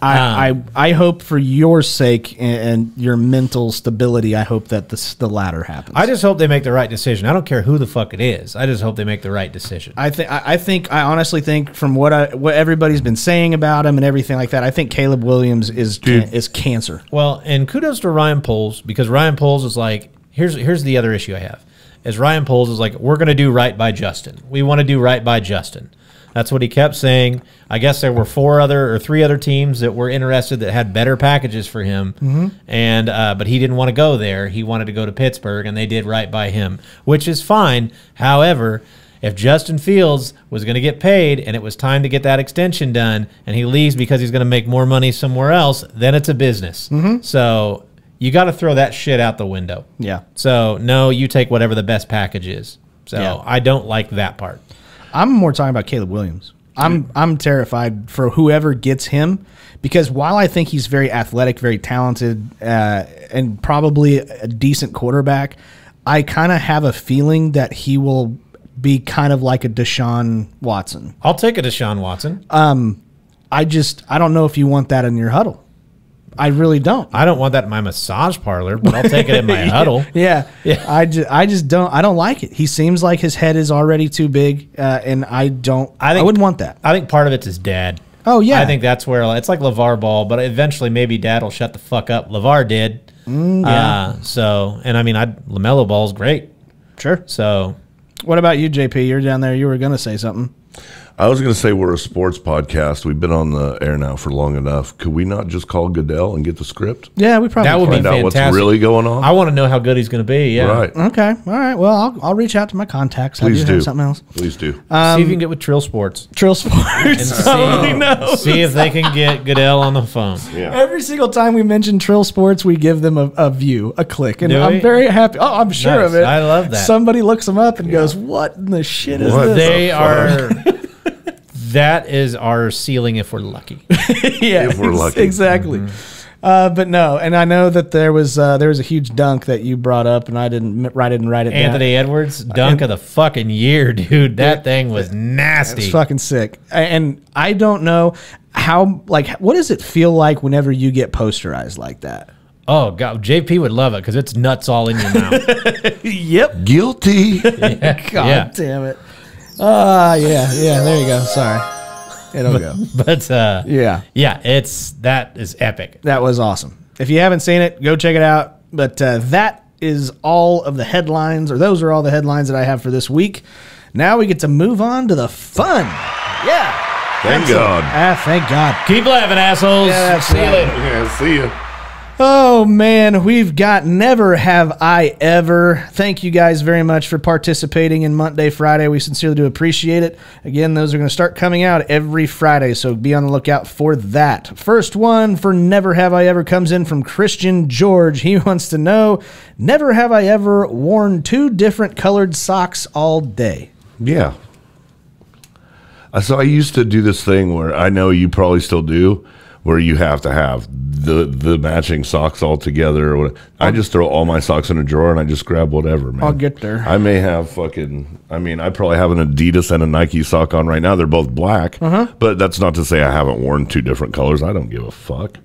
I, ah. I I hope for your sake and, and your mental stability, I hope that this, the latter happens. I just hope they make the right decision. I don't care who the fuck it is. I just hope they make the right decision. I think I I think I honestly think from what I what everybody's been saying about him and everything like that, I think Caleb Williams is Dude. can, is cancer. Well, and kudos to Ryan Poles because Ryan Poles is like, here's here's the other issue I have. Is Ryan Poles is like, we're gonna do right by Justin. We want to do right by Justin. That's what he kept saying. I guess there were four other or three other teams that were interested that had better packages for him, and uh, but he didn't want to go there. He wanted to go to Pittsburgh, and they did right by him, which is fine. However, if Justin Fields was going to get paid and it was time to get that extension done, and he leaves because he's going to make more money somewhere else, then it's a business. So you got to throw that shit out the window. Yeah. So no, you take whatever the best package is. So Yeah. I don't like that part. I'm more talking about Caleb Williams. I'm I'm terrified for whoever gets him because while I think he's very athletic, very talented, uh, and probably a decent quarterback, I kind of have a feeling that he will be kind of like a Deshaun Watson. I'll take a Deshaun Watson. I just I don't know if you want that in your huddle. I really don't. I don't want that in my massage parlor, but I'll take it in my huddle. Yeah, Yeah. I just, I just don't I don't like it. He seems like his head is already too big, uh, and I don't. I, I wouldn't want that. I think part of it's his dad. Oh, yeah. I think that's where it's like LaVar Ball, but eventually maybe Dad will shut the fuck up. LaVar did. Mm, yeah. Uh, so, and I mean, I Lamelo Ball's great. Sure. So What about you, JP? You're down there. You were gonna say something. I was going to say we're a sports podcast. We've been on the air now for long enough. Could we not just call Goodell and get the script? Yeah, we probably That would could. be Find out what's really going on. I want to know how good he's going to be. Yeah. Right. Okay. All right. Well, I'll, I'll reach out to my contacts. Please I do, do. have something else. Please do. Um, see if you can get with Trill Sports Trill Sports. and Somebody see, knows. see if they can get Goodell on the phone. yeah. Every single time we mention Trill Sports, we give them a, a view, a click, and Do I'm we? very happy. Oh, I'm sure of it. I love that. Somebody looks them up and goes, "What in the shit is What this?" They are. that is our ceiling if we're lucky. yeah, If we're lucky. exactly. Uh, but no, and I know that there was uh, there was a huge dunk that you brought up, and I didn't m- I didn't write it Anthony down. Edwards, dunk of the fucking year, dude. That thing was nasty. It's fucking sick, and I don't know how like what does it feel like whenever you get posterized like that? Oh god, JP would love it because it's nuts all in your mouth. Yep. Guilty. God yeah, damn it. Ah, yeah, yeah. There you go. Sorry, it'll go. but uh, Yeah. yeah, it's that is epic. That was awesome. If you haven't seen it, go check it out. But uh, that is all of the headlines, or those are all the headlines that I have for this week. Now we get to move on to the fun. Yeah. Thank God. Ah, thank God. Keep laughing, assholes. Yeah, that's See you later. Yeah, see ya. Oh man, we've got Never Have I Ever. Thank you guys very much for participating in Monday Friday. We sincerely do appreciate it. Again, those are going to start coming out every Friday, so be on the lookout for that. First one for Never Have I Ever comes in from Christian George. He wants to know Never have I ever worn two different colored socks all day. Yeah. Uh, So I used to do this thing where I know you probably still do, where you have to have the the matching socks all together. Or what. I just throw all my socks in a drawer and I just grab whatever, man. I'll get there. I may have fucking. I mean, I probably have an Adidas and a Nike sock on right now. They're both black, Uh-huh. but that's not to say I haven't worn two different colors. I don't give a fuck.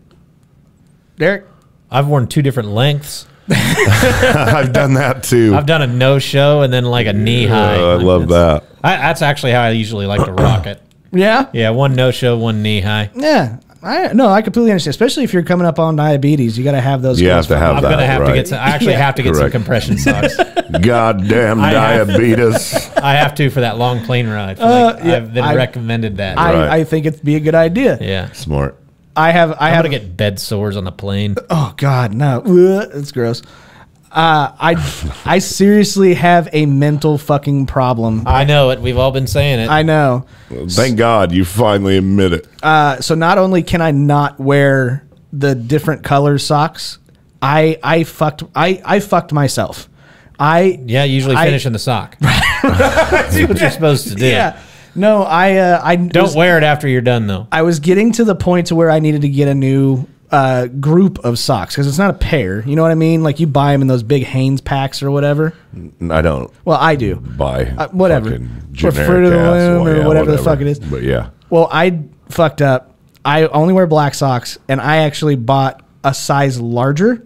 Derek? I've worn two different lengths. I've done that too. I've done a no show and then like a knee high. Uh, I love that. I, that's actually how I usually like to rock it. Yeah? Yeah, one no show, one knee high. Yeah. I no, I completely understand. Especially if you're coming up on diabetes, you got to have those. You have to have I'm that. gonna have right. to get some. I actually Yeah. have to get some compression socks. Goddamn I have- diabetes. I have to for that long plane ride. For Uh, like, yeah, I've been I- recommended that. I, Right. I think it'd be a good idea. yeah, Smart. I have. I I'm have. gonna get bed sores on the plane. oh God, no, Ugh, it's gross. Uh, I I seriously have a mental fucking problem. I know it. We've all been saying it. I know. Thank God you finally admit it. Uh, so not only can I not wear the different color socks, I I fucked I I fucked myself. I yeah, usually I- finish in the sock. That's what you're supposed to do. yeah. No, I uh, I Don't was, wear it after you're done though. I was getting to the point to where I needed to get a new uh, group of socks because it's not a pair. You know what I mean? Like you buy them in those big Hanes packs or whatever. I don't Well, I do. buy Uh, whatever. fucking Or Fruit of the Loom or yeah, whatever the fuck it is. But yeah, Well, I fucked up. I only wear black socks, and I actually bought a size larger,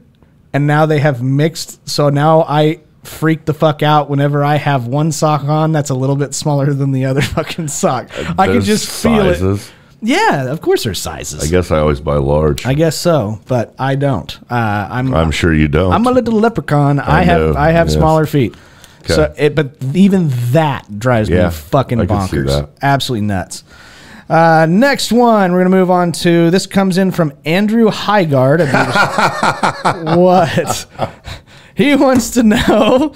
and now they have mixed. So now I freak the fuck out whenever I have one sock on that's a little bit smaller than the other fucking sock. I can just feel it. Yeah, of course there's sizes. I guess I always buy large. I guess so, but I don't. Uh, I'm I'm sure you don't. I'm a little leprechaun. I, I have know, I have yes. smaller feet. So, it, but even that drives Yeah, me fucking I can see bonkers. Absolutely nuts. Uh, next one, we're gonna move on to. This comes in from Andrew Highgard. what? He wants to know.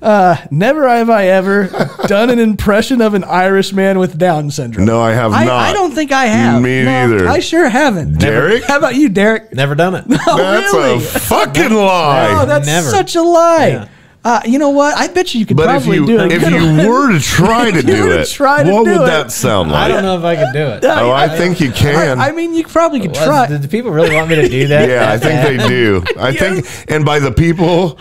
Uh, never have I ever done an impression of an Irish man with Down syndrome. no, I have I, not. I don't think I have. Me No, neither. I sure haven't. Derek? How about you, Derek? Never done it. Oh, That's really? a fucking lie. Oh, that's Never. such a lie. Yeah. Uh, you know what? I bet you you could but if probably you do it. if you one. were to try to do it, try to what do would it. that sound like? I don't know if I could do it. Oh, I think you can. I, I mean, you probably could try. Did the people really want me to do that? yeah, I think they do. I think, and by the people,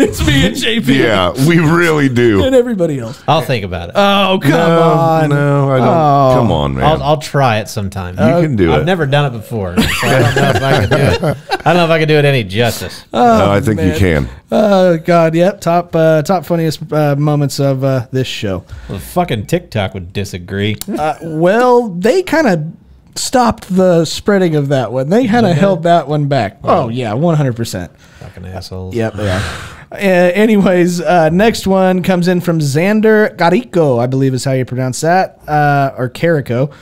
it's me and JP yeah, we really do. and everybody else. I'll think about it. Oh, come no, on. no, I don't. Oh. Come on, man. I'll, I'll try it sometime. you can do it. I've never done it before, so I don't know if I can do it. I don't know if I can do it any justice. no, I think you can. Oh God, yep. Top, uh, top funniest uh, moments of uh, this show. Well, fucking TikTok would disagree. Uh, well, they kind of stopped the spreading of that one. They kind of held that one back. Oh yeah, one hundred percent. fucking assholes. Yep, they are. Uh, anyways, uh, next one comes in from Xander Carico, I believe is how you pronounce that, uh, or Carico.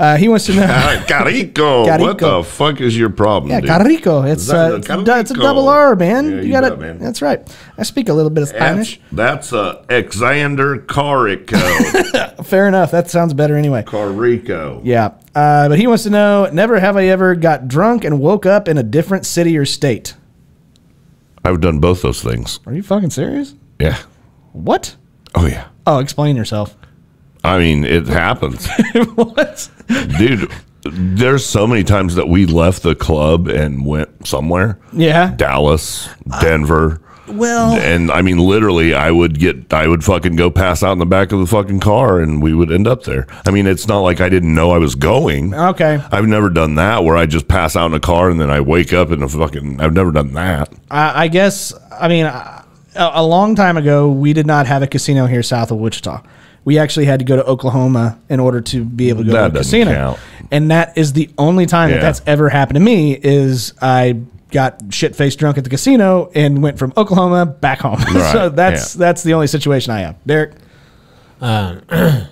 Uh, he wants to know. Carico. What the fuck is your problem? Yeah, dude? Carico. It's, that uh, a it's, a it's a double R, man. Yeah, you you got it. man. That's right. I speak a little bit of Spanish. That's, that's uh, Alexander Carico. Fair enough. That sounds better anyway. Carico. Yeah. Uh, but he wants to know never have I ever got drunk and woke up in a different city or state. I've done both those things. Are you fucking serious? Yeah. What? Oh, yeah. Oh, explain yourself. I mean, it happens. what? Dude, there's so many times that we left the club and went somewhere. Yeah. Dallas, uh, Denver. Well, And I mean, literally, I would get, I would fucking go pass out in the back of the fucking car and we would end up there. I mean, it's not like I didn't know I was going. okay. I've never done that where I just pass out in a car and then I wake up in a fucking, I've never done that. I, I guess, I mean, a, a long time ago, we did not have a casino here south of Wichita. We actually had to go to Oklahoma in order to be able to go That to a casino. count. And that is the only time that that's ever happened to me is I got shit faced drunk at the casino and went from Oklahoma back home. Right, so that's yeah. that's the only situation I have. Derek. Um,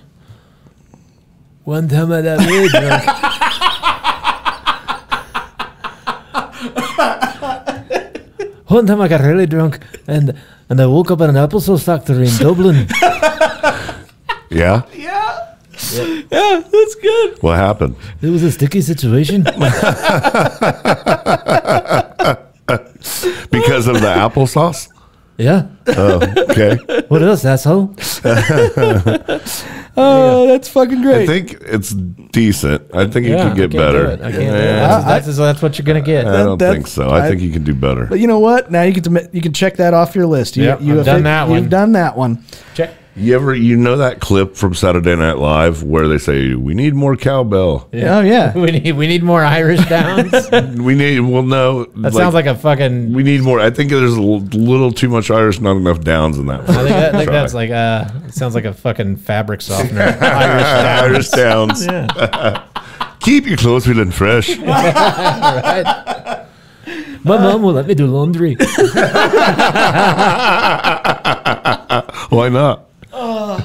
one time I got really drunk. One time I got really drunk and and I woke up at an apple applesauce factory in Dublin. Yeah. Yeah. Yeah, that's good. What happened? It was a sticky situation. Because of the applesauce? Yeah. Oh, okay. What else, asshole? Oh, that's fucking great. I think it's decent. I think you Yeah, can I get can't better. do it. I can't do it. Yeah. That's, that's, that's what you're gonna get. I don't That- think so. I, I- think you can do better. but you know what? Now you can you can check that off your list. You, Yep, you I've have done that one. You've one. done that one. Check. You ever you know that clip from Saturday Night Live where they say we need more cowbell? Oh yeah. We need we need more Irish downs. that We need well no. That sounds like a fucking. we need more. I think there's a l- little too much Irish, not enough downs in that. I think, that, I think that's like uh, it sounds like a fucking fabric softener. Irish downs. Irish downs. Keep your clothes feeling fresh. right? My mom will let me do laundry. Why not? I,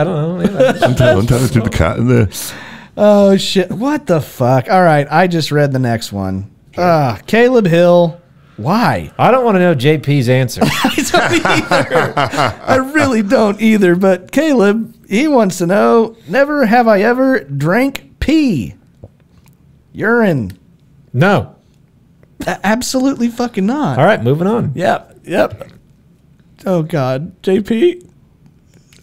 I don't know. Yeah. Sometimes, sometimes do the cat in there. Oh shit! What the fuck? All right, I just read the next one. Ah, Caleb Hill. Why? I don't want to know JP's answer. I don't either. I really don't either. But Caleb, he wants to know: Never have I ever drank pee, urine. No. A- absolutely fucking not. All right, moving on. Yep. Yep. Oh God, JP.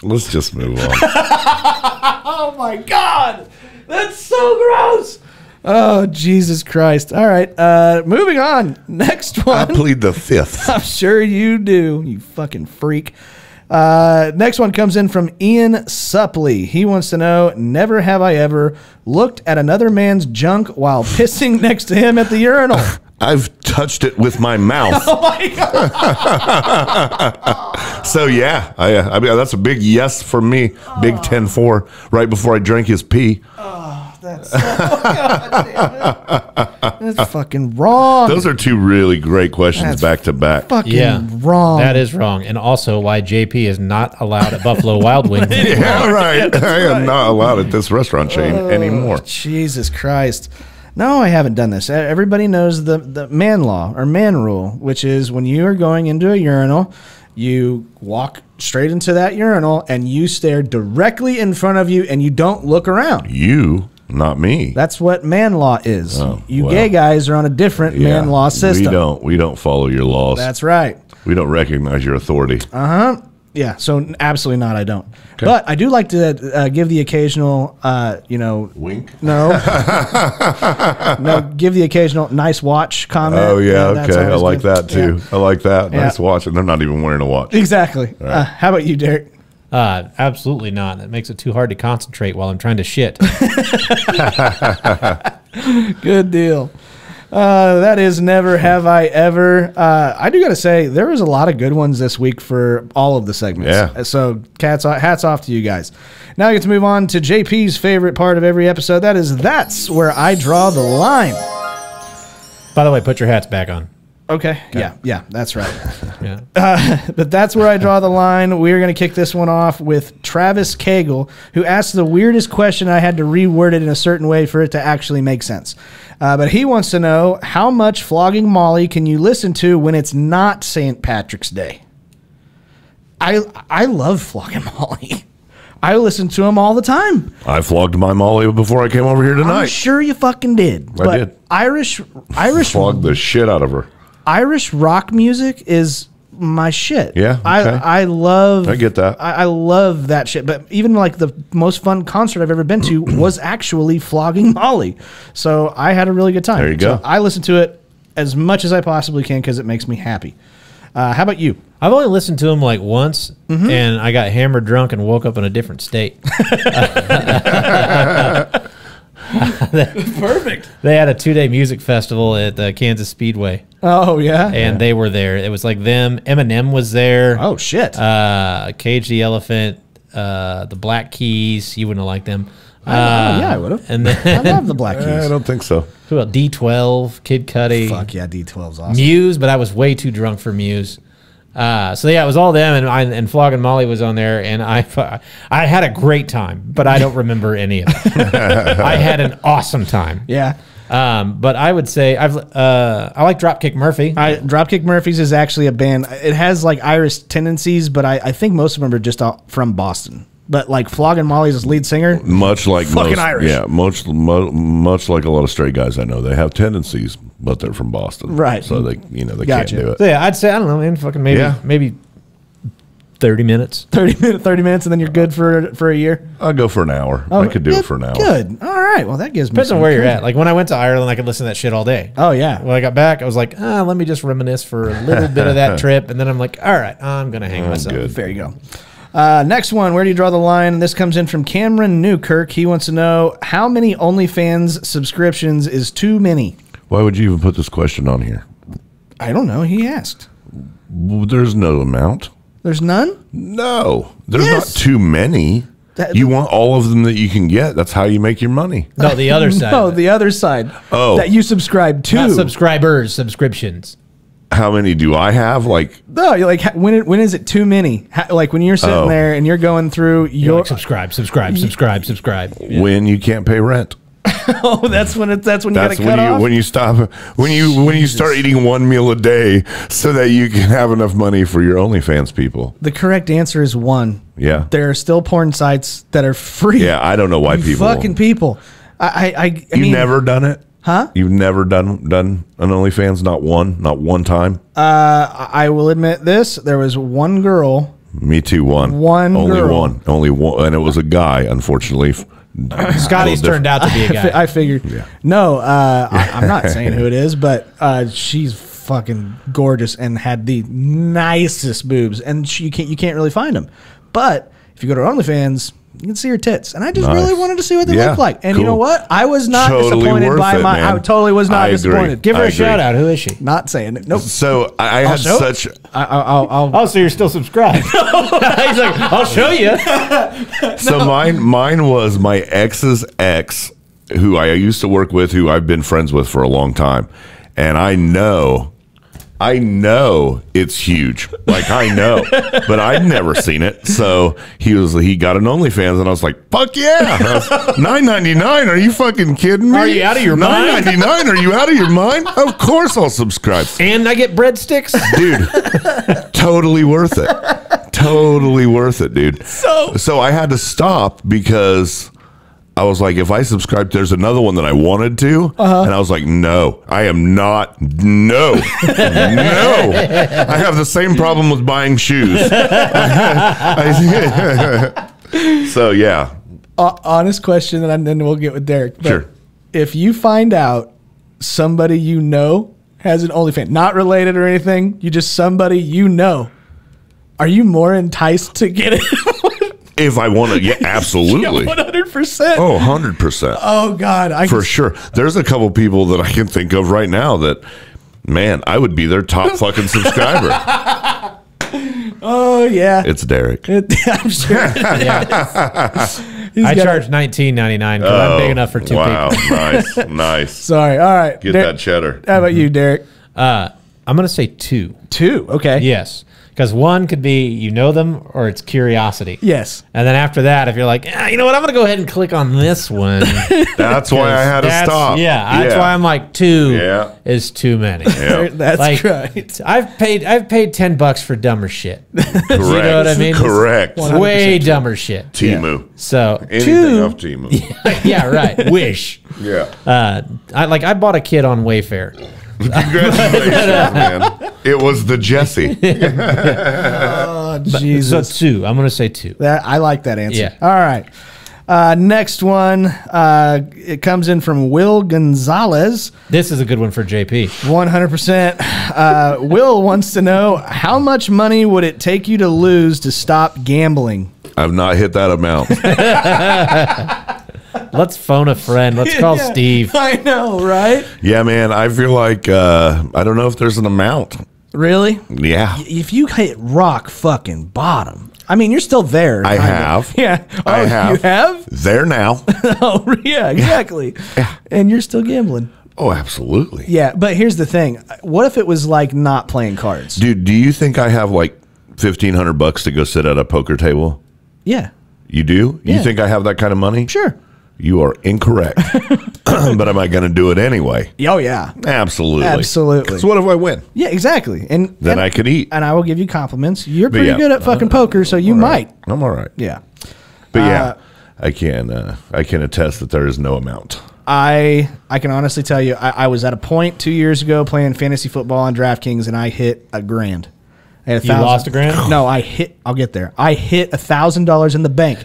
Let's just move on. Oh my God, that's so gross. Oh Jesus Christ! All right, uh, moving on. Next one. I plead the fifth. I'm sure you do, you fucking freak. Uh, next one comes in from Ian Supley. He wants to know Never have I ever looked at another man's junk while pissing next to him at the urinal. I've touched it with my mouth. oh my God. So yeah, I, uh, I mean that's a big yes for me. Big 10-4 right before I drank his pee. Oh that's, that's fucking wrong. Those are two really great questions That's back to back. fucking Yeah, wrong. That is wrong, and also why JP is not allowed at Buffalo Wild Wings. Yeah, right. I am not allowed at this restaurant chain anymore. Jesus Christ. No, I haven't done this. E- Everybody knows the, the man law or man rule, which is when you are going into a urinal, you walk straight into that urinal and you stare directly in front of you and you don't look around. You, not me. That's what man law is. Oh, you well. gay guys are on a different Yeah, man law system. We don't. We don't follow your laws. That's right. we don't recognize your authority. Uh-huh. Yeah, so absolutely not. I don't. But I do like to uh, give the occasional, uh, you know, Wink. No. no, give the occasional nice watch comment. Oh yeah, that's okay. I like good. that too. I like that. Yeah. Nice watch, and they're not even wearing a watch. Yeah, exactly. Uh, how about you, Derek? Uh, absolutely not. That makes it too hard to concentrate while I'm trying to shit. Good deal. Uh, that is never have I ever. Uh, I do got to say there was a lot of good ones this week for all of the segments. Yeah. So cats hats off to you guys. Now I get to move on to JP's favorite part of every episode. That is that's where I draw the line. By the way, put your hats back on. Okay. Yeah. Yeah. That's right. Yeah. but that's where I draw the line. We're going to kick this one off with Travis Cagle, who asked the weirdest question. I had to reword it in a certain way for it to actually make sense. Uh, but he wants to know how much flogging Molly can you listen to when it's not St. Patrick's Day? I I love flogging Molly. I listen to him all the time. I flogged my Molly before I came over here I'm tonight. sure you fucking did. I did. Irish Irish Flogged the shit out of her. Irish rock music is my shit. Yeah, I okay. I love. I get that. I, I love that shit. But even like the most fun concert I've ever been to was actually flogging Molly. So I had a really good time. There you go. I listen to it as much as I possibly can because it makes me happy. Uh, how about you? I've only listened to him like once, Mm-hmm. and I got hammered drunk and woke up in a different state. Perfect. they had a two day music festival at the Kansas Speedway, Oh yeah. and they were there. It was like them. Eminem was there. oh shit. Uh, Cage the Elephant, uh, the Black Keys. You wouldn't have liked them. oh, Uh, yeah, I would have. And I then love the Black Eh, I don't think so. who else? D12, Kid Cudi, Fuck yeah, D12's awesome. Muse, but I was way too drunk for Muse. Uh, so yeah, it was all them, and I, and Flogging Molly was on there, and I I had a great time, but I don't remember any of it. I had an awesome time. Yeah. Um, but I would say I've uh, I like Dropkick Murphy. I, Dropkick Murphys is actually a band. It has like Irish tendencies, but I, I think most of them are just out from Boston. But like Flogging Molly's lead singer, Much like Fucking most, Irish. yeah, much mo- much like a lot of straight guys I know, they have tendencies, but they're from Boston, Right. So they, you know, they Gotcha. can't do it. so yeah, I'd say I don't know, man. Fucking maybe Yeah. maybe thirty minutes. 30 minutes, 30 minutes, and then you're good for for a year. I'll go for an hour. I could do good, it for an hour. Good. All right. Well, that gives me Depends on where you're at. Like when I went to Ireland, I could listen to that shit all day. Oh yeah. When I got back, I was like, ah, let me just reminisce for a little bit of that trip, and then I'm like, all right, I'm gonna hang myself. good. There you go. Uh, next one, where do you draw the line? This comes in from Cameron Newkirk. He wants to know how many OnlyFans subscriptions is too many. Why would you even put this question on here? I don't know. He asked. There's no amount. There's none. No, there's Yes. not too many. That- you want all of them that you can get. That's how you make your money. No, the other side. No, the other side. Oh. that you subscribe to. Not subscribers, subscriptions. How many do I have? Like, No, you're like when it, when is it too many? Ha- like when you're sitting Oh. there and you're going through You're your like, subscribe, subscribe, subscribe, subscribe. Yeah. when you can't pay rent. oh, that's when it, that's when you got That's when cut you off. when you stop when you when you start eating one meal a day so that you can have enough money for your OnlyFans people. the correct answer is one. Yeah. There are still porn sites that are free. Yeah, I don't know why You people fucking people. I I, I, I You mean, never done it? Huh? You've never done done an OnlyFans? Not one, not one time. Uh, I I will admit this. There was one girl. Me too. One. One Only girl. one. Only one, and it was a guy. Unfortunately, Scotty's turned out to be a guy. I figured. No, uh, I, I'm not saying who it is, but uh, she's fucking gorgeous and had the nicest boobs, and she you can't you can't really find them. But if you go to OnlyFans, you can see her tits, and I just Nice. really wanted to see what they Yeah, look like. And you know what? I was not Totally disappointed by it, my. I totally was not I agree. disappointed. Give her I a agree. shout out. Who is she? Not saying it. Nope. so I, I had show? such. I, I, I'll, I'll, Oh, so you're still subscribed? He's like, I'll show you. So mine mine was my ex's ex, who I used to work with, who I've been friends with for a long time, and I know. I know it's huge. Like I know, but I'd never seen it. So he was he got an OnlyFans, and I was like, "Fuck yeah, nine ninety nine? Are you fucking kidding me? Are you out of your Nine mind? ninety nine? Are you out of your mind? Of course I'll subscribe, And I get breadsticks. dude. totally worth it. Totally worth it, dude. So so I had to stop because I was like, if I subscribe, there's another one that I wanted to, and I was like, no, I am not. No, no. I have the same problem with buying shoes. so yeah, uh, honest question, and then we'll get with Derek. But Sure. If you find out somebody you know has an OnlyFans, not related or anything, you just somebody you know, are you more enticed to get it? if I want to, yeah, absolutely. One hundred percent. Oh, 100 percent. Oh God, I for can- sure. There's a couple people that I can think of right now that, man, I would be their top fucking subscriber. Oh yeah, It's Derek. It- I'm sure. He's I got- charge nineteen ninety nine because I'm big enough for two wow, people. nice, nice. Sorry. All right. Get Derek- that cheddar. How about you, Derek? Uh, I'm gonna say two. Two. Okay. Yes, because one could be you know them or it's curiosity. Yes. And then after that, if you're like, ah, you know what, I'm gonna go ahead and click on this one. That's why I had to stop. Yeah, that's why I'm like two Yeah. is too many. Yeah. That's Like, right. I've paid I've paid ten bucks for dumber shit. Correct. You know what I mean? Correct. Way dumber shit. Temu. So Anything two, off Temu. yeah, right. Wish. Yeah. Uh, I like I bought a kid on Wayfair. Congratulations, man. It was the Jesse. Oh, So Jesus. two. I'm gonna say two. That I like that answer. Yeah. All right. Uh, next one. Uh, it comes in from Will Gonzalez. This is a good one for JP. 100%. Uh, Will wants to know how much money would it take you to lose to stop gambling? I've not hit that amount. Let's phone a friend. Let's call Steve. I know, right? Yeah, man. I feel like uh, I don't know if there's an amount. Really? Yeah. If you hit rock fucking bottom, I mean, you're still there. I kinda. have. Yeah. Oh, I have. You have? There now. Oh, yeah, exactly. Yeah. And you're still gambling. Oh, absolutely. Yeah, but here's the thing. What if it was like not playing cards? Dude, do you think I have like fifteen hundred bucks to go sit at a poker table? Yeah, You do? Yeah. You think I have that kind of money? sure. You are incorrect. but am I going to do it anyway? Oh, yeah. Absolutely. Absolutely. So what if I win? Yeah, exactly. And Then and, I could eat. and I will give you compliments. You're pretty yeah. good at fucking poker, so you might. I'm all right. Yeah. But yeah, Uh, I can uh, I can attest that there is no amount. I I can honestly tell you, I, I was at a point two years ago playing fantasy football on DraftKings, and I hit a grand. I You lost a grand? No, I hit. I'll get there. I hit a thousand dollars in the bank,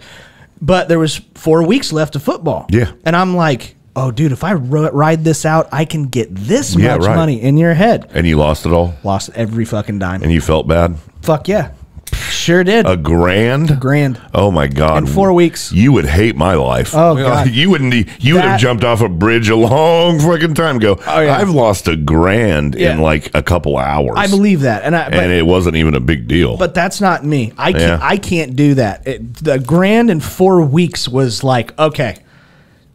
but there was four weeks left of football. Yeah. and I'm like, oh, dude, if I ride this out, I can get this Yeah, much right. money in your head. And you lost it all? Lost every fucking dime. And you felt bad? Fuck yeah, sure did. A grand? A grand. Oh my god! In four weeks. you would hate my life. Oh, God. you wouldn't. You would have jumped off a bridge a long fucking time ago. Oh, yeah. I've lost a grand Yeah. in like a couple hours. I believe that, and I. But, and it wasn't even a big deal. But that's not me. I can't. Yeah. I can't do that. It, the grand in four weeks was like, okay,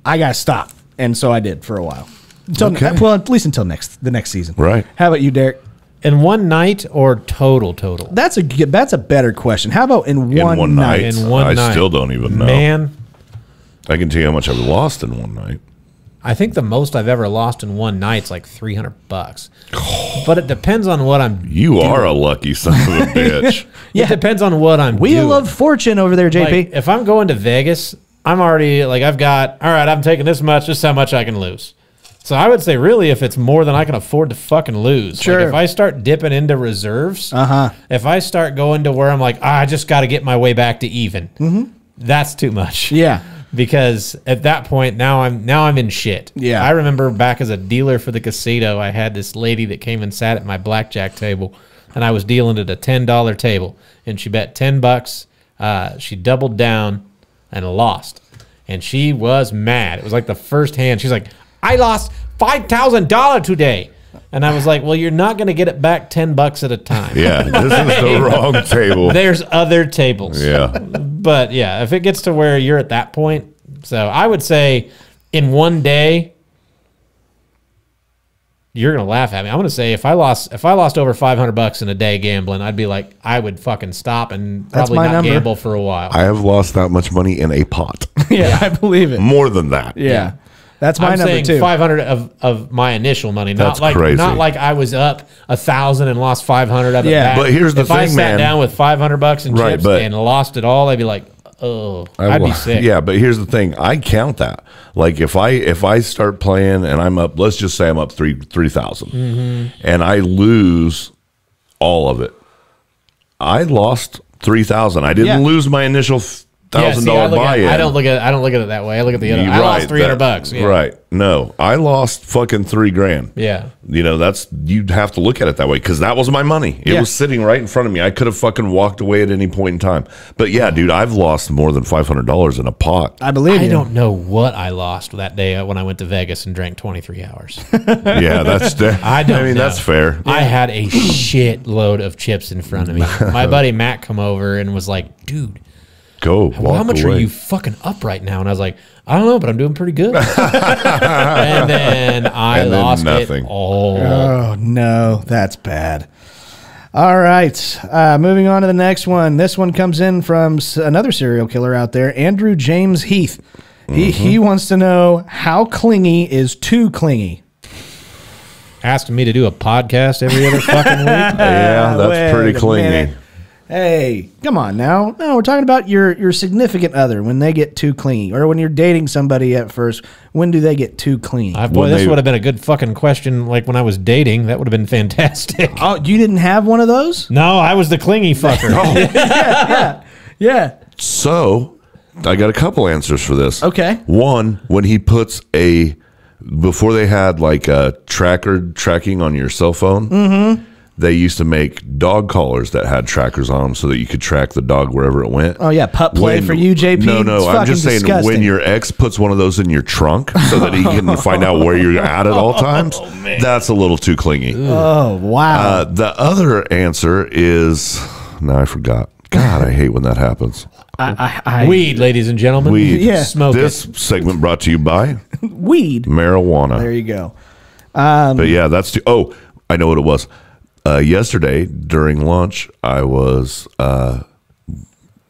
I gotta stop, and so I did for a while. Until, Okay. Well, at least until next the next season. Right. How about you, Derek? In one night or total total? That's a good- that's a better question. How about in in one, one, night? night, In one I night. still don't even know. Man, I can tell you how much I've lost in one night. I think the most I've ever lost in one night's like 300 bucks. But it depends on what I'm You are a lucky son of a bitch. yeah, It depends on what I'm Wheel doing. of Fortune over there, JP. Like, if I'm going to Vegas, I'm already like I've got all right. I'm taking this much. This is how much I can lose. So I would say really, if it's more than I can afford to fucking lose, Sure. Like if I start dipping into reserves, Uh-huh. If I start going to where I'm like, ah, I just got to get my way back to even. Mm-hmm. That's too much. yeah. Because at that point now I'm now I'm in shit. Yeah. I remember back as a dealer for the casino, I had this lady that came and sat at my blackjack table, and I was dealing at a ten dollar table, and she bet ten bucks. Uh, she doubled down and lost, and she was mad. It was like the first hand. She's like, "I lost five thousand dollar today," and I was like, "Well, you're not going to get it back ten bucks at a time." Yeah, this is the wrong table. There's other tables. Yeah. But yeah, if it gets to where you're at that point, so I would say in one day, you're gonna laugh at me. I'm gonna say if I lost if I lost over 500 bucks in a day gambling, I'd be like I would fucking stop and probably not number. gamble for a while. I have lost that much money in a pot. yeah, I believe it. More than that. Yeah, that's my I'm number saying too. 500 of, of my initial money, not That's like crazy. not like I was up a thousand and lost 500 of it. Yeah. back. But here's the if I thing, sat man. down with 500 bucks in Right, chips but- and lost it all, I'd be like, oh, I'd be sick. Yeah, but here's the thing: I count that. Like if I if I start playing and I'm up, let's just say I'm up three three Mm-hmm. and I lose all of it. I lost three thousand. I didn't Yeah. lose my initial Yeah, thousand see, I, dollar buy-in. I don't look at I don't look at it that way. I look at the other. You- I lost three hundred bucks. Yeah. Right? No, I lost fucking three grand. Yeah. You know, that's you'd have to look at it that way because that was my money. It Yeah. was sitting right in front of me. I could have fucking walked away at any point in time. But yeah, dude, I've lost more than five hundred dollars in a pot. I believe I you. don't know what I lost that day uh, when I went to Vegas and drank twenty three hours. yeah, that's. I don't. I mean, know. that's fair. I had a shit load of chips in front of me. My buddy Matt come over and was like, "Dude, Go. Well, how walk much are you fucking up right now? And I was like, I don't know, but I'm doing pretty good. and then I And then lost nothing. it all. Oh no, that's bad. All right, uh, moving on to the next one. This one comes in from another serial killer out there, Andrew James Heath. He Mm-hmm. he wants to know how clingy is too clingy. Asking me to do a podcast every other fucking week. Yeah, that's wait pretty clingy. minute. Hey, come on now. No, we're talking about your your significant other when they get too clingy, or when you're dating somebody at first. When do they get too clingy? I, boy, When this they- would have been a good fucking question. Like when I was dating, that would have been fantastic. oh, you didn't have one of those? No, I was the clingy fucker. Yeah. So, I got a couple answers for this. Okay. One, when he puts a before they had like a tracker tracking on your cell phone, Mm-hmm. They used to make dog collars that had trackers on them so that you could track the dog wherever it went. Oh yeah, pup play When- for you, JP. No, no, It's I'm just saying disgusting. when your ex puts one of those in your trunk so that he can find out where you're at at all times, that's a little too clingy. Oh wow. Uh, the other answer is no, I forgot. God, I hate when that happens. I, I, I, Weed, ladies and gentlemen. Weed. Yeah. Smoke this it. segment brought to you by weed. marijuana. There you go. But yeah, that's too. Oh, I know what it was. Uh, yesterday during lunch, I was uh,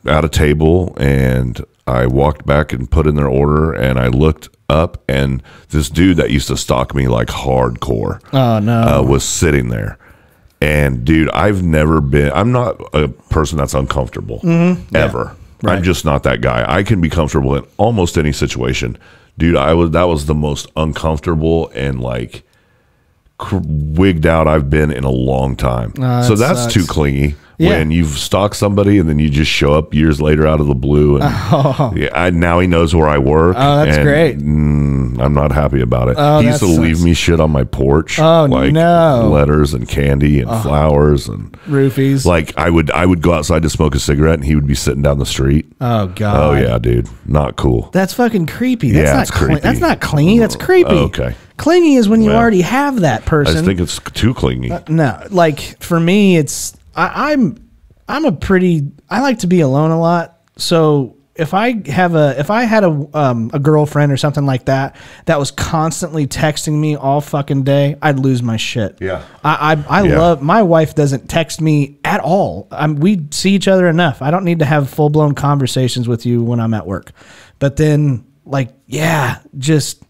at a table and I walked back and put in their order, and I looked up, and this dude that used to stalk me like hardcore Oh no. uh, was sitting there. And dude, I've never been. I'm not a person that's uncomfortable ever. I'm just not that guy. I can be comfortable in almost any situation, dude. I was that was the most uncomfortable and like wigged out I've been in a long time. so that that's sucks. too clingy. Yeah. When you've stalked somebody and then you just show up years later out of the blue, and yeah, I, now he knows where I work. Oh, that's and, great. mm, I'm not happy about it. Oh, he used to leave me shit on my porch. Oh, like no. letters and candy and flowers and Roofies. like I would I would go outside to smoke a cigarette and he would be sitting down the street. oh god. Oh yeah, dude, not cool. That's fucking creepy. That's Yeah, not it's creepy. That's not clingy. That's creepy. okay. Clingy is when you Well, already have that person. I think it's too clingy. no, like for me, it's I, I'm I'm a pretty I like to be alone a lot. So if I have a if I had a um, a girlfriend or something like that that was constantly texting me all fucking day, I'd lose my shit. Yeah. I I, I Yeah. love my wife doesn't text me at all. I'm, we see each other enough. I don't need to have full blown conversations with you when I'm at work. But then like yeah, just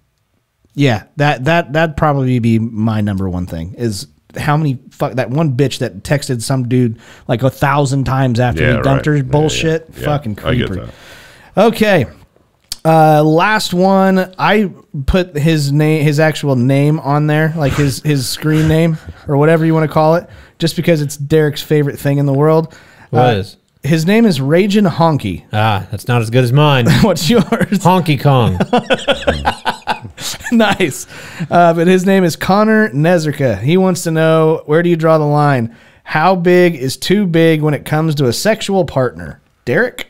yeah, that that that'd probably be my number one thing is how many fuck that one bitch that texted some dude like a thousand times after Yeah, he dumped right. her bullshit. yeah. Yeah, Fucking I get creeper. that. Okay. Uh, last one. I put his name, his actual name on there, like his his screen name or whatever you want to call it, just because it's Derek's favorite thing in the world. What Uh, is? His name is Ragin Honky. Ah, that's not as good as mine. What's yours? Honky Kong. nice. Uh, but his name is Connor Nezerka. He wants to know where do you draw the line? How big is too big when it comes to a sexual partner? Derek?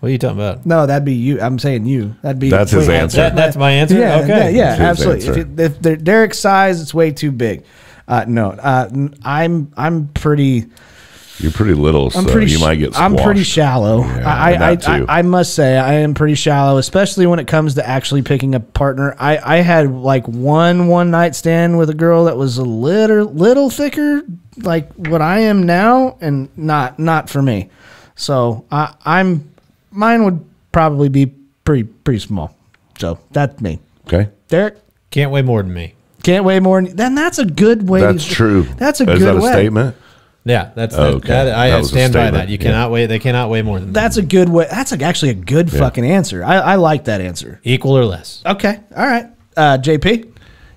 What are you talking about? No, that'd be you. I'm saying you. That'd be That's his wait, answer. That, that's my answer. Yeah, okay. yeah, yeah, absolutely. If, answer. it, if Derek's size, it's way too big. Uh, no, uh, n- I'm I'm pretty. You're pretty little, so I'm pretty. you might get. I'm pretty shallow. Yeah, I, I, that I. I must say I am pretty shallow, especially when it comes to actually picking a partner. I, I had like one one night stand with a girl that was a little little thicker, like what I am now, and not not for me. So I, I'm mine would probably be pretty pretty small. So that's me. Okay, Derek Can't weigh more than me. can't weigh more. Than, then that's a good way. that's to, true. That's a Is good that a way. statement? Yeah, that's Oh, okay. that- I That stand by that. You Yeah. cannot weigh. They cannot weigh more than that. That's a good way. That's like actually a good fucking answer. I, I like that answer. Equal or less. Okay. All right. Uh, JP.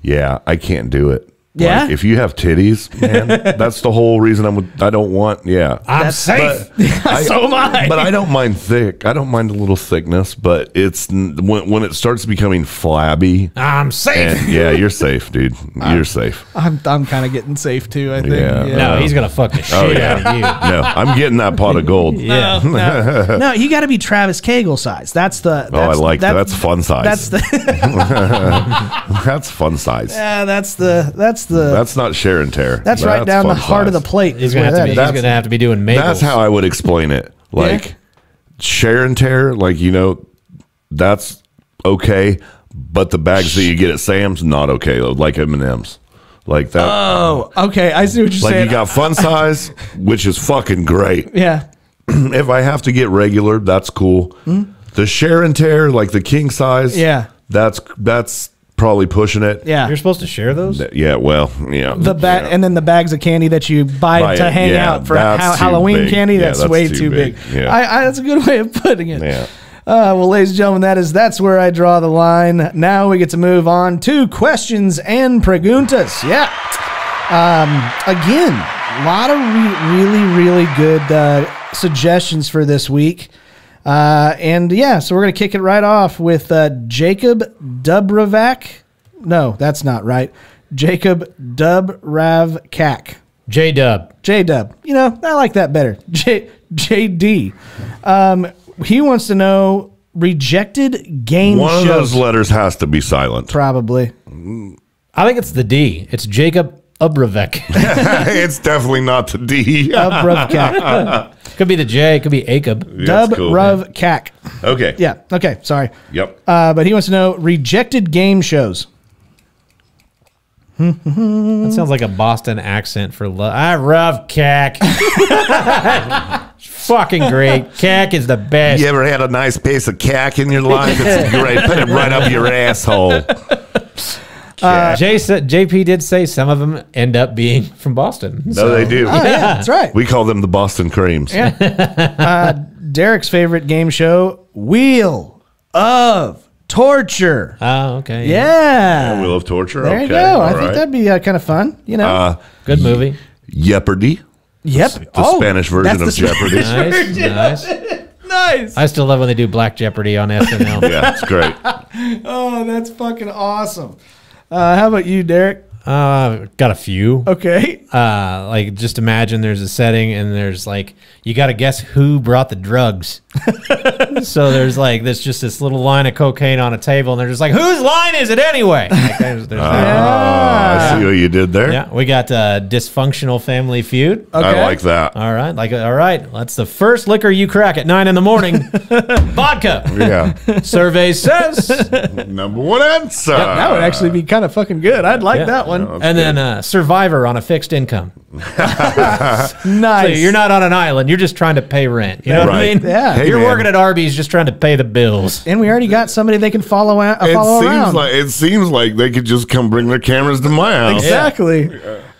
Yeah, I can't do it. Yeah? Like, if you have titties, man, that's the whole reason I'm. I don't want. Yeah, I'm That's- safe. I- So am I. But I don't mind thick. I don't mind a little thickness. But it's when when it starts becoming flabby. I'm safe. And yeah, you're safe, dude. You're safe. I'm I'm kind of getting safe too. I think. Yeah. no, he's gonna fuck the oh, shit Oh, yeah. out of you. No, I'm getting that pot of gold. Yeah. No, no, no, you got to be Travis Cagle size. That's the. That's, Oh, I like that. That's fun size. That's the. That's fun size. yeah, that's the. That's the. That's, That's not share and tear. That's right down the fun heart of the plate. He's gonna have to that be. is. He's gonna have to be doing maples. That's how I would explain it. Like, share and tear, like you know, that's okay. But the bags that you get at Sam's not okay. Like M and M's, like that. Oh, okay. I see what you're like saying. Like you got fun size, which is fucking great. yeah. if I have to get regular, that's cool. Hmm? The share and tear, like the king size? Yeah. that's that's probably pushing it. Yeah. You're supposed to share those. Yeah, well, yeah. the bag yeah. and then the bags of candy that you buy Buy to it, hang yeah, out for ha- Halloween big. candy. Yeah, That's, that's way too too big. big. Yeah. I, I, that's a good way of putting it. Yeah. Uh, well, ladies and gentlemen, that is that's where I draw the line. Now we get to move on to questions and preguntas. Yeah. Um, again, a lot of re- really, really good uh, suggestions for this week. Uh, and yeah, so we're going to kick it right off with uh, Jacob Dubravak. No, that's not right. Jacob Dubravkak. J Dub. J Dub. You know, I like that better. J JD. Um, he wants to know rejected game One of those letters has to be silent. Probably. I think it's the D. It's Jacob Ubravek. it's definitely not the D. Dub Ruv Kak. could be the J. Could be Acob. Dub That's cool. Ruv Kak. Okay. Yeah. Okay. Sorry. Yep. Uh, but he wants to know rejected game shows. That sounds like a Boston accent for love. I love cack. Fucking great. Cack is the best. you ever had a nice piece of cack in your life? It's great. Put it right up your asshole. Jay said, JP did say some of them end up being from Boston. No, they do. Oh, yeah. That's right. We call them the Boston Creams. Yeah. Derek's favorite game show Wheel of Torture. Oh, okay. Yeah. Wheel of Torture. There okay. you go. I all think that'd be uh, kind of fun. You know. Uh, Good movie. Jeopardy. yep. The Spanish version of Oh, the- Jeopardy. Nice. nice. Nice. I still love when they do Black Jeopardy on SNL. yeah, it's great. Oh, that's fucking awesome. Uh, how about you, Derek? Uh, got a few. Okay. Uh, like just imagine there's a setting and there's like you got to guess who brought the drugs. so there's like there's just this little line of cocaine on a table and they're just like whose line is it anyway? Like, there's- there's that. Ah, I see what you did there. Yeah, we got uh, dysfunctional family feud. Okay. I like that. All right, like all right, that's the first liquor you crack at nine in the morning. Vodka. Yeah. Survey says. Number one answer. That would actually be kind of fucking good. I'd like Yeah. that one. And then uh, Survivor on a fixed income. Nice. So you're not on an island. You're just trying to pay rent. You know what I mean? Yeah. Hey, you're man. working at Arby's just trying to pay the bills. and we already got somebody they can follow, a- uh, It seems around. like it seems like they could just come bring their cameras to my house. exactly.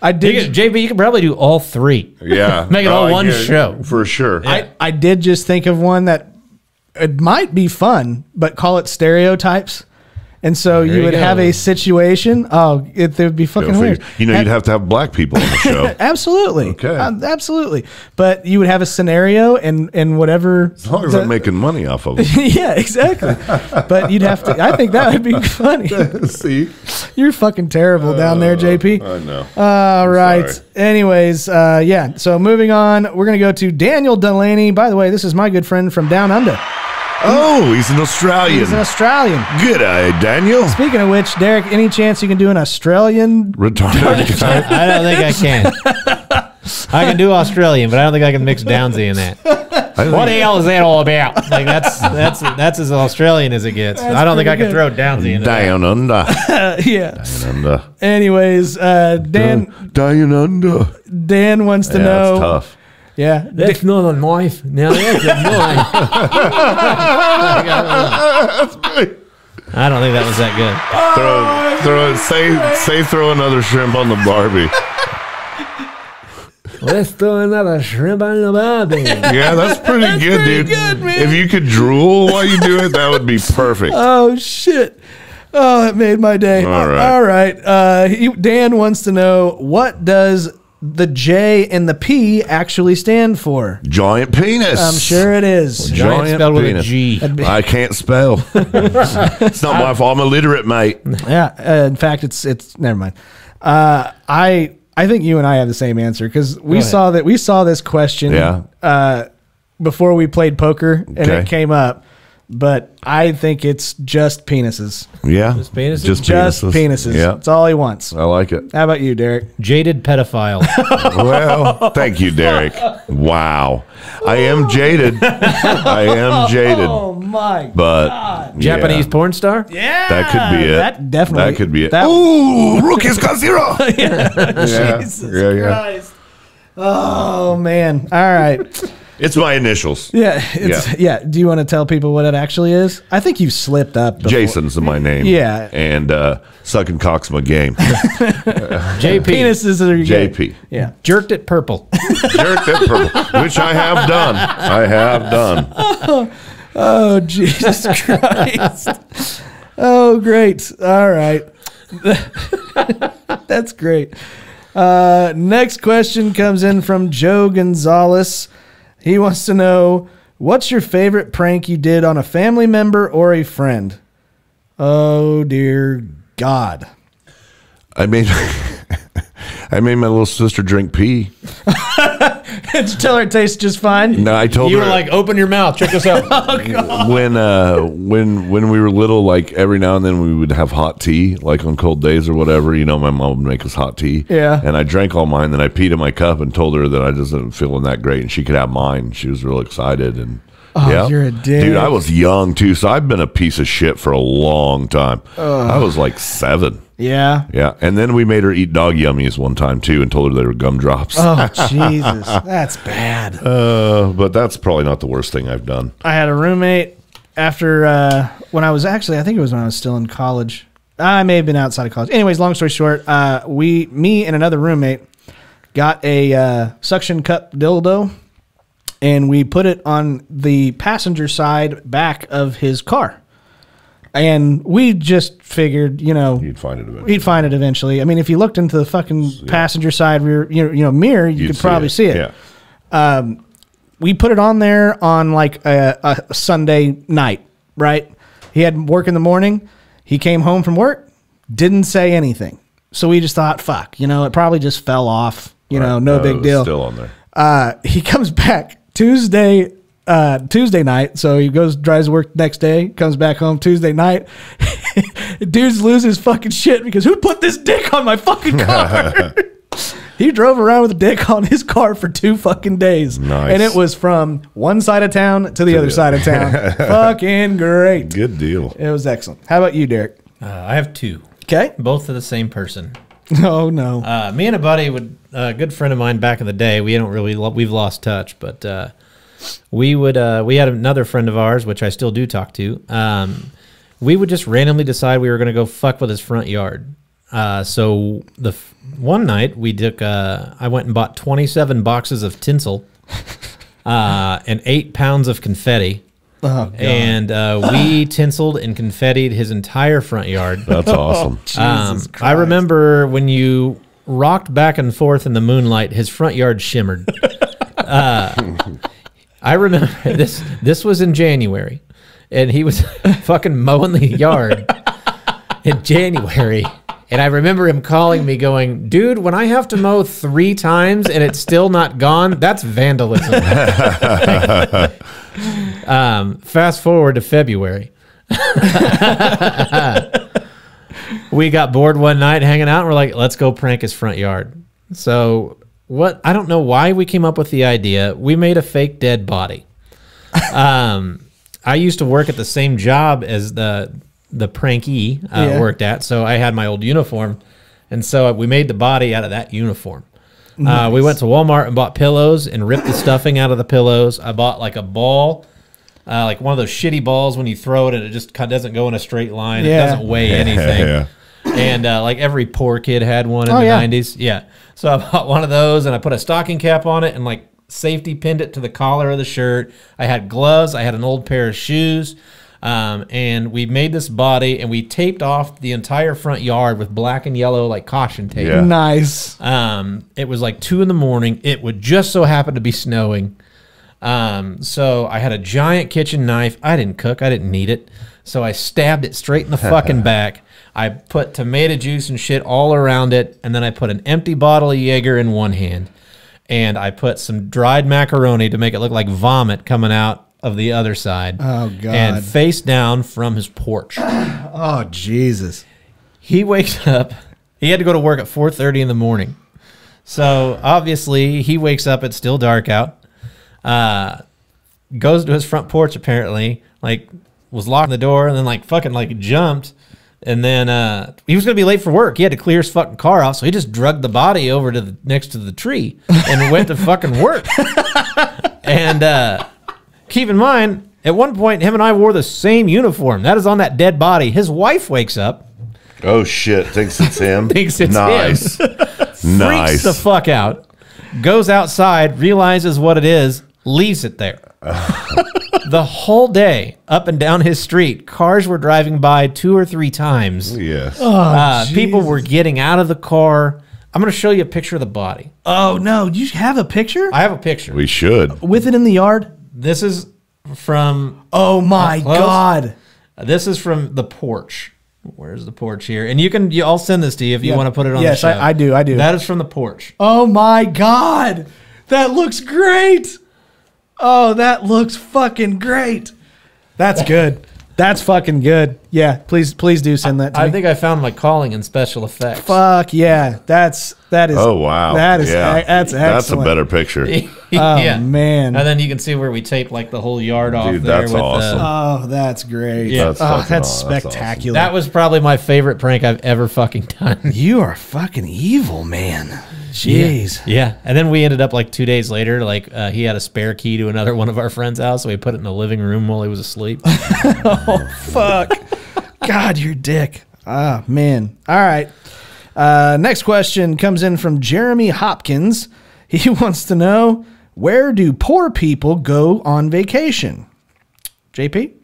I You did. could- JB, you could probably do all three. Yeah, Make it all Oh, one yeah, show. for sure. I, I did just think of one that it might be fun, but call it stereotypes. And so you you would have a situation. Oh, it, would be fucking weird. You know, And- you'd have to have black people on the show. Absolutely. Okay. Uh, absolutely. But you would have a scenario and and whatever. As long as the- I'm making money off of it. yeah, exactly. but you'd have to. I think that would be funny. See, You're fucking terrible down there, JP. I know. All right. sorry. Anyways, uh, yeah. So moving on, we're gonna go to Daniel Delaney. By the way, this is my good friend from Down Under. Oh, he's an Australian. He's an Australian. Good eye, Daniel. Speaking of which, Derek, any chance you can do an Australian? Retarded guy. I don't think I can. I can do Australian, but I don't think I can mix Downsy in that. What the hell is that all about? Like that's that's that's as Australian as it gets. I don't think I pretty can throw Downsy in that. Down under. yeah. Down under. Anyways, uh, Dan Down under. Dan wants to Yeah, know. that's tough. Yeah. That's not a knife. Now that's a knife. I don't think that was that good. Throw, throw, say, say, throw another shrimp on the Barbie. Let's throw another shrimp on the barbie. Yeah, that's pretty good, pretty dude. good, man. If you could drool while you do it, that would be perfect. Oh shit. Oh, it made my day. All right. All right. Uh, he, Dan wants to know what does the J and the P actually stand for? Giant penis. I'm sure it is. Giant spelled with a penis. G. I can't spell. it's not my fault. I'm illiterate, mate. Yeah. Uh, in fact, it's it's never mind. Uh, I I think you and I have the same answer because we saw that we saw this question. Yeah. Uh, before we played poker and Okay. it came up. But I think it's just penises. Yeah, Just penises? Just Just penises. penises. Yeah, That's all he wants. I like it. How about you, Derek? Jaded pedophile. Well, thank you, Derek. Wow, I am jaded. I am jaded, Oh my. but Japanese yeah, porn star? Yeah, that could be it. That definitely. That could be it. That, Ooh, rookie's got zero. yeah, Jesus yeah, yeah. Christ. Oh man. All right. It's my initials. Yeah. It's, yeah. Yeah. Do you want to tell people what it actually is? I think you've slipped up. Before. Jason's my name. Yeah. and uh, sucking cock's my game. JP. Penises are your game. JP. Yeah. Jerked it purple. Jerk that purple, which I have done. I have done. Oh Jesus Christ. oh great. All right. That's great. Uh, next question comes in from Joe Gonzalez. He wants to know what's your favorite prank you did on a family member or a friend? Oh dear God. I made I made my little sister drink pee. Did you tell her it tastes just fine? No, I told her. You her were like, open your mouth. Check this out. when uh when when we were little, like every now and then we would have hot tea, like on cold days or whatever. You know, my mom would make us hot tea. Yeah. And I drank all mine. Then I peed in my cup and told her that I just wasn't feeling that great, and she could have mine. She was real excited and. Oh, you're a dick. Dude, I was young too, so I've been a piece of shit for a long time. I was like seven. Yeah. Yeah. And then we made her eat dog yummies one time too and told her they were gumdrops. Oh Jesus. That's bad. Uh, but that's probably not the worst thing I've done. I had a roommate after uh, when I was actually I think it was when I was still in college. I may have been outside of college. Anyways, long story short, uh, we me and another roommate got a uh, suction cup dildo and we put it on the passenger side back of his car. And we just figured, you know, You'd find it eventually. he'd find it eventually. I mean, if you looked into the fucking passenger side rear, you know, you know mirror, you You'd could probably see it Yeah. we put it on there on like a, a Sunday night, right? He had work in the morning. He came home from work, didn't say anything. So we just thought, fuck, you know, it probably just fell off. You know, Right. no Uh, big deal. Still on there. Uh, he comes back Tuesday, uh, Tuesday night. So he goes, drives to work next day, comes back home Tuesday night. Dudes loses fucking shit because who put this dick on my fucking car? he drove around with a dick on his car for two fucking days. Nice. And it was from one side of town to the other the side of town. fucking great. Good deal. It was excellent. How about you, Derek? Uh, I have two, Okay. both of the same person. Oh, no. Uh, me and a buddy would a good friend of mine back in the day. We don't really lo- we've lost touch, but uh, we would uh, we had another friend of ours, which I still do talk to. Um, we would just randomly decide we were going to go fuck with his front yard. Uh, so the f- one night we took uh, I went and bought twenty seven boxes of tinsel, uh, and eight pounds of confetti. oh, And uh, we tinseled and confettied his entire front yard. That's awesome. Jesus Um, I remember when you rocked back and forth in the moonlight, his front yard shimmered. uh, I remember this. This was in January, and he was fucking mowing the yard in January. And I remember him calling me, going, "Dude, when I have to mow three times and it's still not gone, that's vandalism." um, fast forward to February. we got bored one night hanging out and we're like let's go prank his front yard so what i don't know why we came up with the idea we made a fake dead body um, i used to work at the same job as the the prankee uh, Yeah. worked at so i had my old uniform and so we made the body out of that uniform uh, we went to walmart and bought pillows and ripped the stuffing out of the pillows i bought like a ball uh, like one of those shitty balls when you throw it and it just doesn't go in a straight line. Yeah. It doesn't weigh anything. Yeah. And uh, like every poor kid had one in Oh, the yeah. 90s. Yeah. So I bought one of those and I put a stocking cap on it and like safety pinned it to the collar of the shirt. I had gloves. I had an old pair of shoes. Um, and we made this body and we taped off the entire front yard with black and yellow like caution tape. Yeah. Nice. Um, it was like two in the morning. It would just so happen to be snowing. Um, so I had a giant kitchen knife. I didn't cook. I didn't need it. So I stabbed it straight in the fucking back. I put tomato juice and shit all around it, and then I put an empty bottle of Jaeger in one hand, and I put some dried macaroni to make it look like vomit coming out of the other side. Oh, God. And face down from his porch. Oh Jesus. he wakes up. He had to go to work at 4:30 in the morning. So obviously he wakes up. It's still dark out. Uh, goes to his front porch apparently. Like was locking the door and then like fucking like jumped. And then uh, he was gonna be late for work. He had to clear his fucking car off, so he just drugged the body over to the next to the tree and went to fucking work. And uh, keep in mind, at one point, him and I wore the same uniform. That is on that dead body. His wife wakes up, Oh shit! Thinks it's him. Thinks it's nice. freaks nice. the fuck out, goes outside, realizes what it is, leaves it there. The whole day, up and down his street, cars were driving by two or three times. yes. Uh, people were getting out of the car. I'm going to show you a picture of the body. Oh no, Do you have a picture I have a picture. we should. with it in the yard? This is from Oh my god. this is from the porch. Where's the porch here? And you can you, I'll send this to you if you Yeah. want to put it on Yes, the show. I- I do, I do. That is from the porch. Oh my god. That looks great. Oh, that looks fucking great. That's good. That's fucking good. Yeah, please please do send that to I me. think I found my calling in special effects. Fuck yeah. That's that is Oh wow. That is yeah. that's excellent. That's a better picture. Oh, oh yeah. man. And then you can see where we taped like the whole yard off Dude, there that's with uh, awesome. the Oh, that's great. Yeah. That's oh, fucking that's aw- that's spectacular. That was probably my favorite prank I've ever fucking done. you are fucking evil, man. Jeez. Yeah, and then we ended up like two days later. Like uh, he had a spare key to another one of our friends' house, so we put it in the living room while he was asleep. Oh, fuck. God, you're dick. Ah, man. All right. Uh, next question comes in from Jeremy Hopkins. He wants to know where do poor people go on vacation? JP?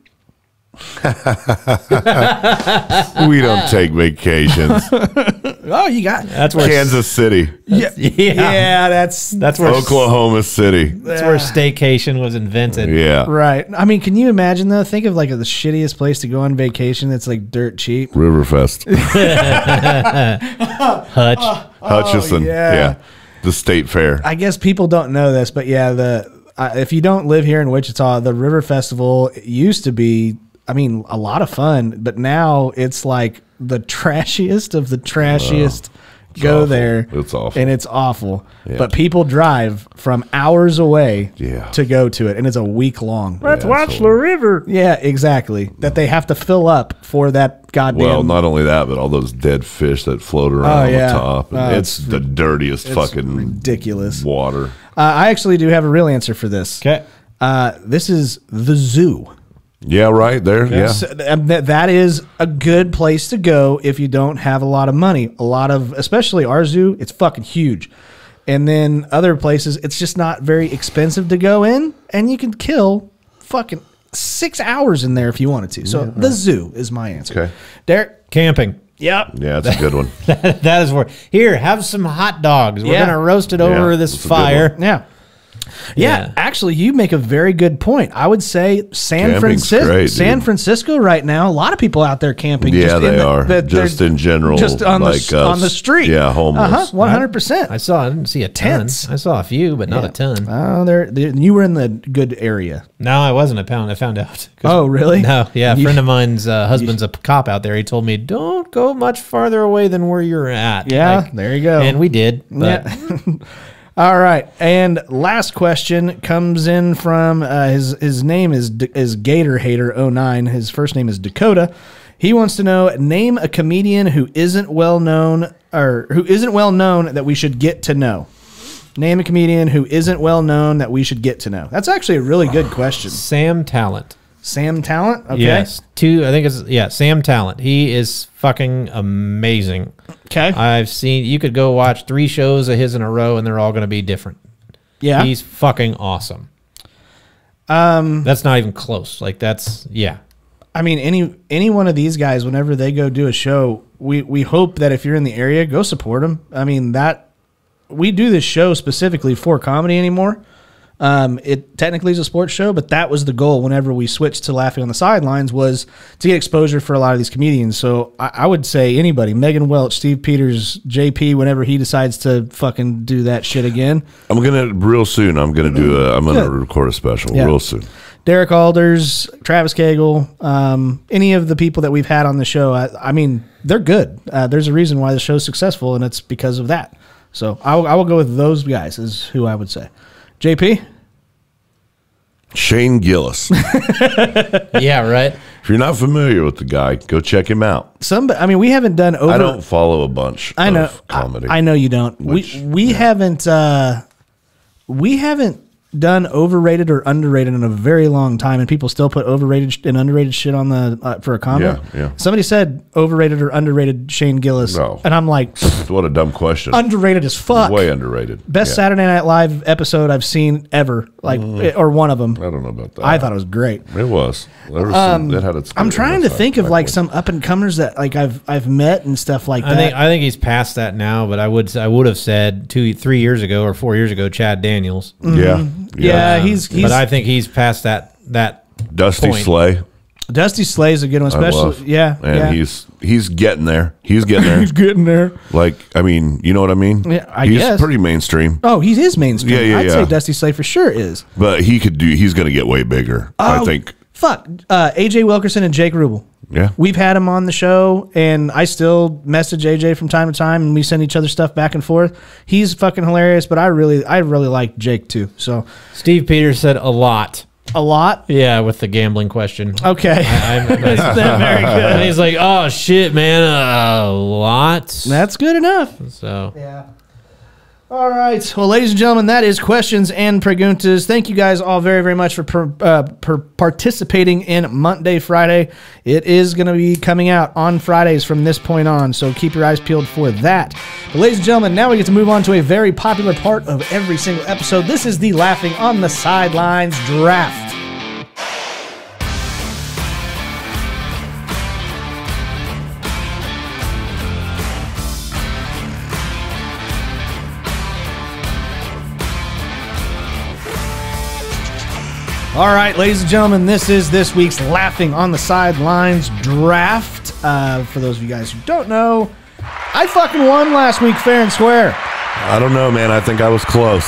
we don't take vacations. Oh, you got That's where Kansas City, yeah. yeah, yeah, that's that's where Oklahoma City. that's where staycation was invented. Yeah. right. I mean, can you imagine though? Think of like the shittiest place to go on vacation that's like dirt cheap. Riverfest. Hutch. Hutchinson. Oh, yeah. yeah. The state fair. I guess people don't know this, but yeah, the uh, if you don't live here in Wichita, the River Festival used to be, I mean, a lot of fun, but now it's like the trashiest of the trashiest. Go awful. there, It's awful. and it's awful. Yeah. But people drive from hours away Yeah. to go to it, and it's a week long. Let's watch the river. Yeah, exactly. That they have to fill up for that goddamn. Well, not only that, but all those dead fish that float around Oh, on the top. Oh, it's, it's the dirtiest it's fucking ridiculous. water. Uh, I actually do have a real answer for this. Okay. Uh, this is the zoo. Yeah, right there. Yeah. So, um, that that is a good place to go if you don't have a lot of money. A lot of, especially our zoo, it's fucking huge. And then other places, it's just not very expensive to go in, and you can kill fucking six hours in there if you wanted to. So the zoo is my answer. Okay. Derek. Camping. Yep. Yeah, that's a good one. that is where. Here, have some hot dogs. We're Yeah. gonna roast it over this that's a good fire. one. Yeah. Yeah, Yeah. actually, you make a very good point. I would say San Camping's Francisco, great. San Francisco, right now, a lot of people out there camping. Yeah, in they the- are. that they're Just in general, just on like the us. on the street. Yeah, homeless. Uh. One hundred percent. I saw. I didn't see a ton. Tents. I saw a few, but not a ton. Oh, there. You were in the good area. No, I wasn't a pound. I found out. Oh, really? No, yeah. A You- friend of mine's uh, husband's a cop out there. He told me, "Don't go much farther away than where you're at." Yeah, Like, there you go. And we did. But Yeah. All right, and last question comes in from uh, his his name is is Gator Hater 09. His first name is Dakota. He wants to know name a comedian who isn't well known or who isn't well known that we should get to know. Name a comedian who isn't well known that we should get to know. That's actually a really good question. Sam Tallent. Sam Tallent. Okay. Yes. Two. I think it's yeah. Sam Tallent. He is fucking amazing. Okay. I've seen. You could go watch three shows of his in a row, and they're all going to be different. yeah. He's fucking awesome. Um, that's not even close. Like that's yeah. I mean, any any one of these guys, whenever they go do a show, we we hope that if you're in the area, go support them. I mean that we do this show specifically for comedy anymore. Um, it technically is a sports show, but that was the goal. Whenever we switched to laughing on the sidelines, was to get exposure for a lot of these comedians. So I, I would say anybody, Megan Welch, Steve Peters, JP, whenever he decides to fucking do that shit again, I'm gonna real soon. I'm gonna do a. I'm gonna Good. record a special Yeah. real soon. Derek Alders, Travis Cagle, um, any of the people that we've had on the show, I, I mean, they're good. Uh, there's a reason why the show's successful, and it's because of that. So I will, I will go with those guys, is who I would say. JP? Shane Gillis. yeah, right. if you're not familiar with the guy, go check him out. Some, I mean, we haven't done over. I don't follow a bunch. I know. of comedy. I, I know you don't. Which- we we haven't. Uh, we haven't done overrated or underrated in a very long time, and people still put overrated and underrated shit on the uh, for a comment. Yeah, yeah. Somebody said overrated or underrated Shane Gillis, No. and I'm like what a dumb question. underrated as fuck. Way underrated. Best Yeah. Saturday Night Live episode I've seen ever, like mm. eh, or one of them. I don't know about that. I thought it was great. it was. There was some, um, it had its I'm trying to think of side like points. some up and comers that like I've I've met and stuff like I that. think I think he's past that now, but I would I would have said two three years ago or four years ago, Chad Daniels. Mm-hmm. Yeah. yeah, he's he's but I think he's past that that Dusty point. Slay. Dusty Slay's a good one, I especially yeah, And yeah. he's he's getting there. He's getting there. he's getting there. like I mean, you know what I mean? Yeah, I he's guess. pretty mainstream, Oh, he is mainstream. Yeah, yeah, I'd yeah. say Dusty Slay for sure is. but he could do. He's going to get way bigger. I Oh, think. Fuck, uh, AJ Wilkerson and Jake Rubel. Yeah. We've had him on the show, and I still message AJ from time to time, and we send each other stuff back and forth. He's fucking hilarious, but I really, I really like Jake too. So Steve Peters said a lot. A lot. Yeah, with the gambling question. Okay, I'm, That's very good. and he's like, "Oh shit, man, a lot." That's good enough. so Yeah. All right. Well, ladies and gentlemen, that is questions and preguntas. Thank you guys all very, very much for per, uh, per participating in Monday Friday. It is going to be coming out on Fridays from this point on, so keep your eyes peeled for that. But ladies and gentlemen, now we get to move on to a very popular part of every single episode. This is the Laughing on the Sidelines draft. All right, ladies and gentlemen, this is this week's Laughing on the Sidelines draft. Uh, for those of you guys who don't know, I fucking won last week fair and square. I don't know, man. I think I was close.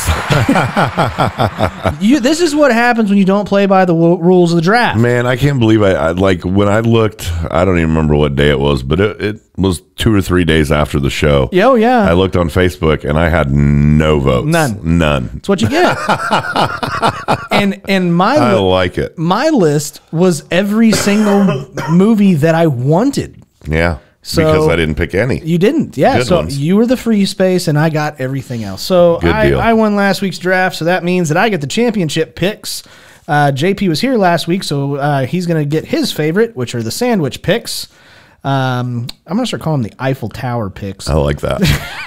You, this is what happens when you don't play by the w- rules of the draft. man, I can't believe I, I like when I looked. I don't even remember what day it was, but it, it was two or three days after the show. Yeah, oh, yeah. I looked on Facebook and I had no votes. None. None. That's what you get. and and my I li- like it. my list was every single movie that I wanted. Yeah. So- because I didn't pick any. You didn't, yeah. Good so ones. you were the free space, and I got everything else. So Good I, deal. I won last week's draft, so that means that I get the championship picks. Uh, JP was here last week, so uh, he's going to get his favorite, which are the sandwich picks. Um, I'm going to start calling them the Eiffel Tower picks. I like that.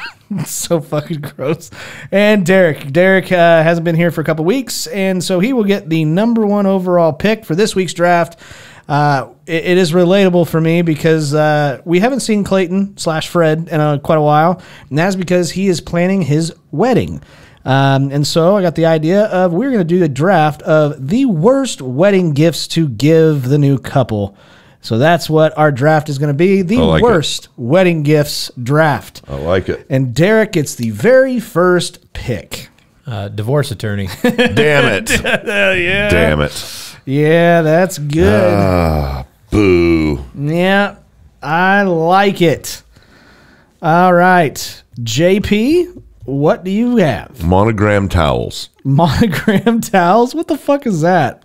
so fucking gross. And Derek, Derek uh, hasn't been here for a couple weeks, and so he will get the number one overall pick for this week's draft. Uh, it, it is relatable for me because uh, we haven't seen Clayton slash Fred in uh, quite a while, and that's because he is planning his wedding. Um, and so I got the idea of we're going to do a draft of the worst wedding gifts to give the new couple. So that's what our draft is going to be the I like it. worst wedding gifts draft. I like it. And Derek gets the very first pick. uh, divorce attorney. Damn it. yeah. Damn it. Yeah, that's good. Ah, boo. yeah, I like it. All right. JP, what do you have? Monogram towels. Monogram towels? What the fuck is that?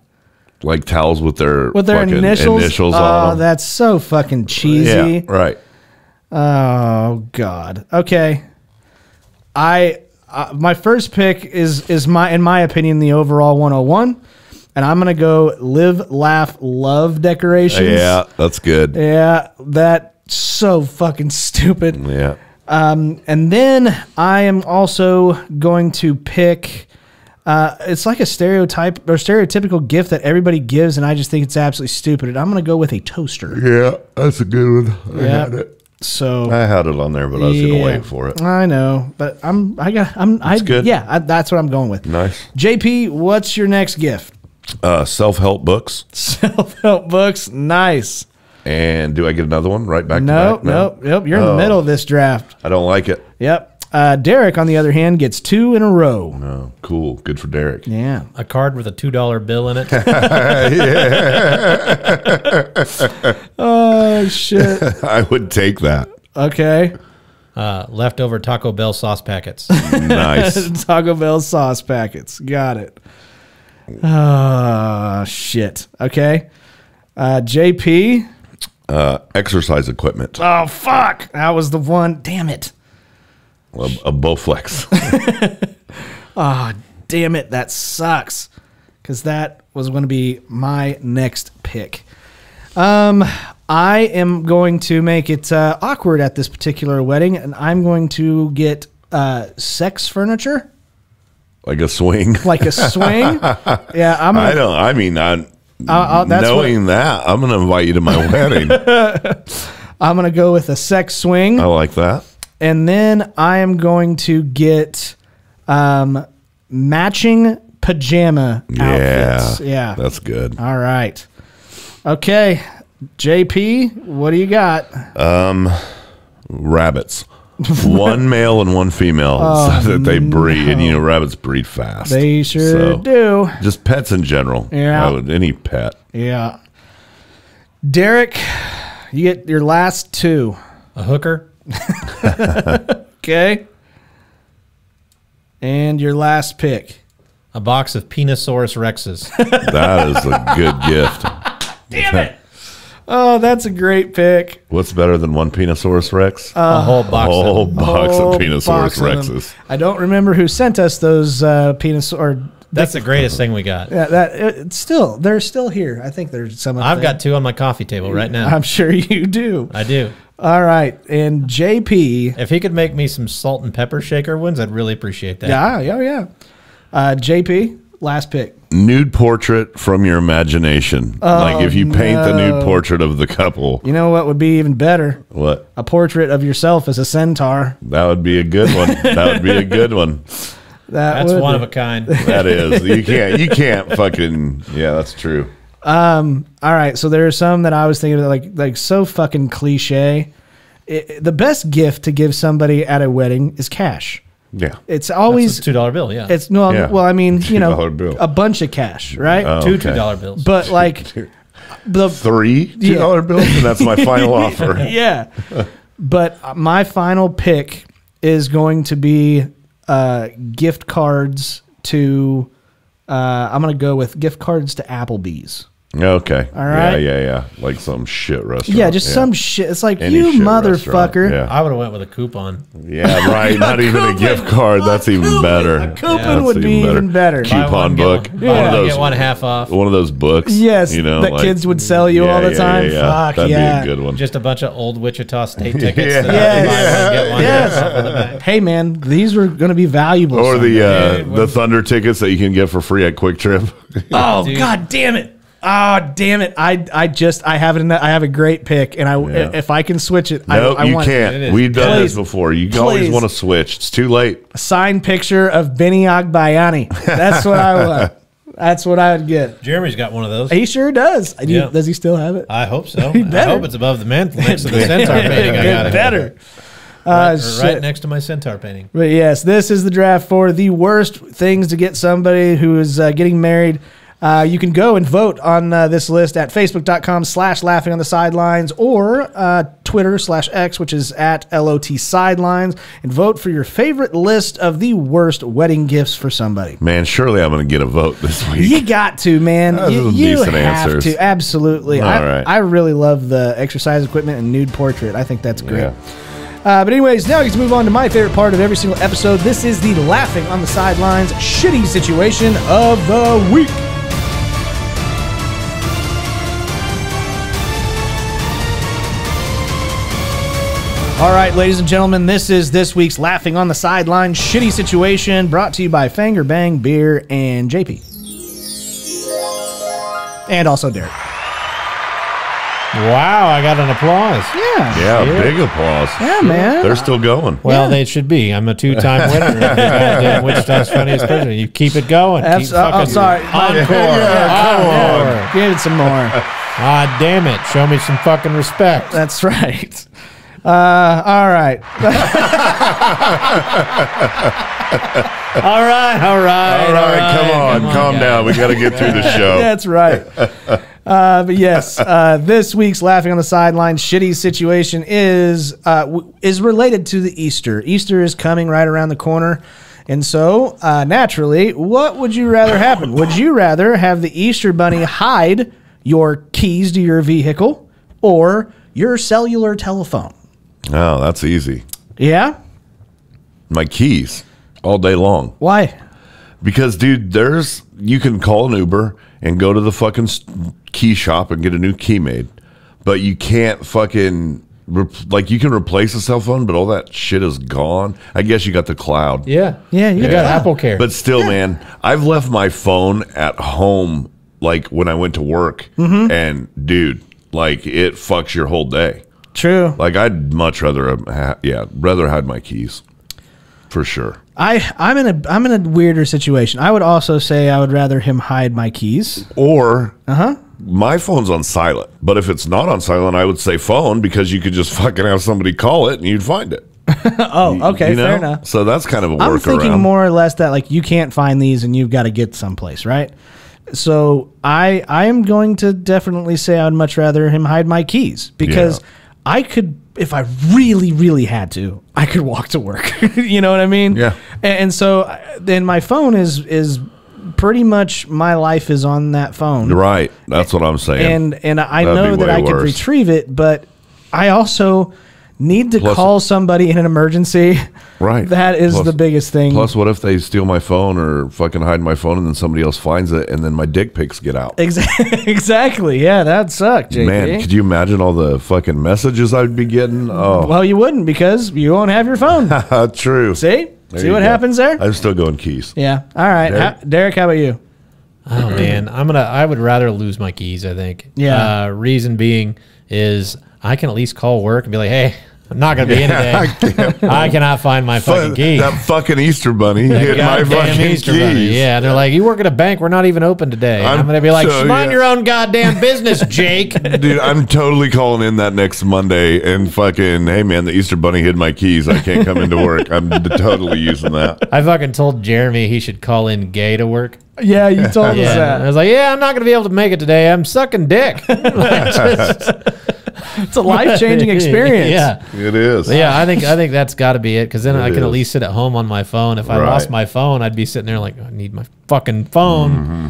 Like towels with their With their fucking initials? initials oh, on them. that's so fucking cheesy. Yeah, right. Oh God. Okay. I uh, my first pick is is my in my opinion the overall 101 and I'm going to go live laugh love decorations. Yeah, that's good. Yeah, that's so fucking stupid. Yeah. Um and then I am also going to pick uh, it's like a stereotype or stereotypical gift that everybody gives, and I just think it's absolutely stupid. And I'm going to go with a toaster. Yeah, that's a good one. I Yeah. had it. So I had it on there, but I was Yeah. gonna wait for it. I know, but I'm I got I'm I good. yeah I, that's what I'm going with. Nice. JP, what's your next gift? Uh, Self help books. Self help books, nice. And do I get another one right back? Nope, to back? No. nope, nope. You're in Oh. the middle of this draft. I don't like it. Yep. Uh, Derek, on the other hand, gets two in a row. No. Cool. Good for Derek. Yeah. A card with a two dollar bill in it. Oh shit. I would take that. Okay. Uh, leftover Taco Bell sauce packets. Nice. Taco Bell sauce packets. Got it. Oh shit. Okay. Uh, JP. uh, exercise equipment. Oh fuck. That was the one. Damn it. A, a Bowflex. Oh, damn it. That sucks. Because that was going to be my next pick. Um, I am going to make it uh, awkward at this particular wedding, and I'm going to get uh, sex furniture, like a swing. like a swing. yeah, I'm I gonna, don't. I mean, I, uh, that's knowing that, I'm going to invite you to my wedding. I'm gonna go with a sex swing, I like that. and then I am going to get um, matching pajama outfits. Yeah. That's good. All right. Okay. JP, what do you got? Um, Rabbits. one male and one female so oh, that they breed. And, you know, rabbits breed fast. Oh, They sure So, do. Just pets in general. Yeah. Would, any pet. Yeah. Derek, you get your last two. A hooker. Okay. And your last pick. A box of Penosaurus rexes. That is a good gift. Oh, that's a great pick. What's better than one Penosaurus Rex? a whole a box. whole of them. box Whole of Penosaurus box of them. Rexes. I don't remember who sent us those uh, penis or That's the greatest thing we got. yeah, that it, it's still they're still here. I think there's some. up I've there. got two on my coffee table right now. I'm sure you do. I do. All right, and JP. If he could make me some salt and pepper shaker ones, I'd really appreciate that. Yeah, yeah, yeah. Uh, JP, last pick. Nude portrait from your imagination. like if you paint the nude portrait of the couple, You know what would be even better? what? A portrait of yourself as a centaur. That would be a good one. that would be a good one. That That's would one be. of a kind. That is. You can't you can't fucking yeah, that's true. Um All right, so there are some that I was thinking of, like like so fucking cliche. It, the best gift to give somebody at a wedding is cash. Yeah. It's It's always a two dollar bill. Yeah, it's no Yeah. well I mean you know bill. a bunch of cash right Oh, two okay. two dollar bills. but like the Three two dollar bills, and that's my final offer. yeah but my final pick is going to be uh, gift cards to uh, I'm gonna go with gift cards to Applebee's. Okay. All right. Yeah, yeah, yeah. Like some shit restaurant. Yeah, just some shit. It's like Any you motherfucker. yeah. I would have went with a coupon. Yeah, right. Not even a gift card. That's even better. A coupon That's would be even better. Coupon one, get book. one. Buy One of those. get one half off. One of those books. Yes, you know, that like- kids would sell you all the time. Fuck That'd yeah. be a good one. Just a bunch of old Wichita State tickets. Yeah. that Yes. buy one, get one, Yes. half off on the back. Hey man, these were going to be valuable. or the uh, the Thunder tickets that you can get for free at QuikTrip. oh god damn it. Oh damn it! I I just I have it in that I have a great pick, and I Yeah. if I can switch it, No, I, I you want can't. is. We've done Please. this before. You always want to switch. It's too late. a signed picture of Benny Agbayani. That's what I want. That's what I would get. Jeremy's got one of those. He sure does. Do you- Does he still have it? I hope so. better. I hope it's above the mantle next to the centaur painting. I got It it better. Right, Uh, or shit. right next to my centaur painting. But yes, this is the draft for the worst things to get somebody who is uh, getting married. Uh, you can go and vote on uh, this list at facebook.com slash laughing on the sidelines or uh, Twitter slash X, which is at LOT sidelines, and vote for your favorite list of the worst wedding gifts for somebody. Man, surely I'm going to get a vote this week. You got to, man. You, you have answers. to. Absolutely. All I, right. I really love the exercise equipment and nude portrait. I think that's great. Yeah. Uh, but anyways, now we get to move on to my favorite part of every single episode. This is the laughing on the sidelines shitty situation of the week. All right, ladies and gentlemen, this is this week's laughing on the sideline shitty situation brought to you by Fanger Bang Beer and JP. And also Derek. Wow, I got an applause. Yeah. Yeah, Yeah. big applause. Yeah, man. They're still going. Well, they should be. I'm a two-time winner. of Wichita's funniest person. You keep it going. Abs- keep oh, fucking- sorry. Encore. Yeah, Encore. Give it some more. Ah, damn it. Show me some fucking respect. That's right. Uh, all right. All right, all right, All right, come on, calm guys. down. We got to get through the show. That's right. Uh, but yes, uh, this week's laughing on the sideline shitty situation is uh, w- is related to the Easter. Easter is coming right around the corner, and so uh, naturally, what would you rather happen? would you rather have the Easter Bunny hide your keys to your vehicle or your cellular telephone? Oh, that's easy. Yeah. My keys all day long. Why? Because, dude, there's you can call an Uber and go to the fucking key shop and get a new key made, but you can't fucking like you can replace a cell phone, but all that shit is gone. I guess you got the cloud. Yeah. Yeah, you You got AppleCare. But still, man, I've left my phone at home like when I went to work, Mm-hmm. and dude, like it fucks your whole day. True. Like I'd much rather, have, ha- yeah, rather hide my keys, for sure. I I'm in a I'm in a weirder situation. I would also say I would rather him hide my keys. Or, Uh huh. my phone's on silent. But if it's not on silent, I would say phone because you could just fucking have somebody call it and you'd find it. Oh, okay, You know? fair enough. So that's kind of a I'm thinking more or less that like you can't find these and you've got to get someplace, right? So I I am going to definitely say I would much rather him hide my keys because Yeah. I could if I really really had to I could walk to work. you know what I mean? Yeah. And, and so uh, then my phone is is pretty much my life is on that phone. Right. That's what I'm saying. and and I That'd know that I could retrieve it, but I also need to Plus- call somebody in an emergency. Right. That is Plus- the biggest thing. Plus, what if they steal my phone or fucking hide my phone and then somebody else finds it and then my dick pics get out? Exactly. exactly. Yeah, that'd suck, JP. Man, could you imagine all the fucking messages I'd be getting? Oh, well, you wouldn't because you won't have your phone. true. See? There See what go. happens there? I'm still going keys. yeah. All right. Derek? Derek, Derek how about you? Oh man, I'm gonna. I would rather lose my keys. I think. Yeah. Uh, reason being is I can at least call work and be like, "Hey, I'm not gonna be in today. I cannot find my fucking key." That fucking Easter bunny hit my fucking Easter keys. Bunny. Yeah, they're like, "You work at a bank. We're not even open today." I'm, I'm gonna be like, so- "Mind yeah. your own goddamn business, Jake." Dude, I'm totally calling in that next Monday and fucking, hey man, the Easter bunny hid my keys. I can't come into work. I'm totally using that. I fucking told Jeremy he should call in gay to work. Yeah, you told us that. I was like, "Yeah, I'm not gonna be able to make it today. I'm sucking dick." It's a life changing experience. yeah. It is. Yeah, I think I think that's got to be it because then I It can at least sit at home on my phone. If I Right. lost my phone, I'd be sitting there like I need my fucking phone. Mm-hmm.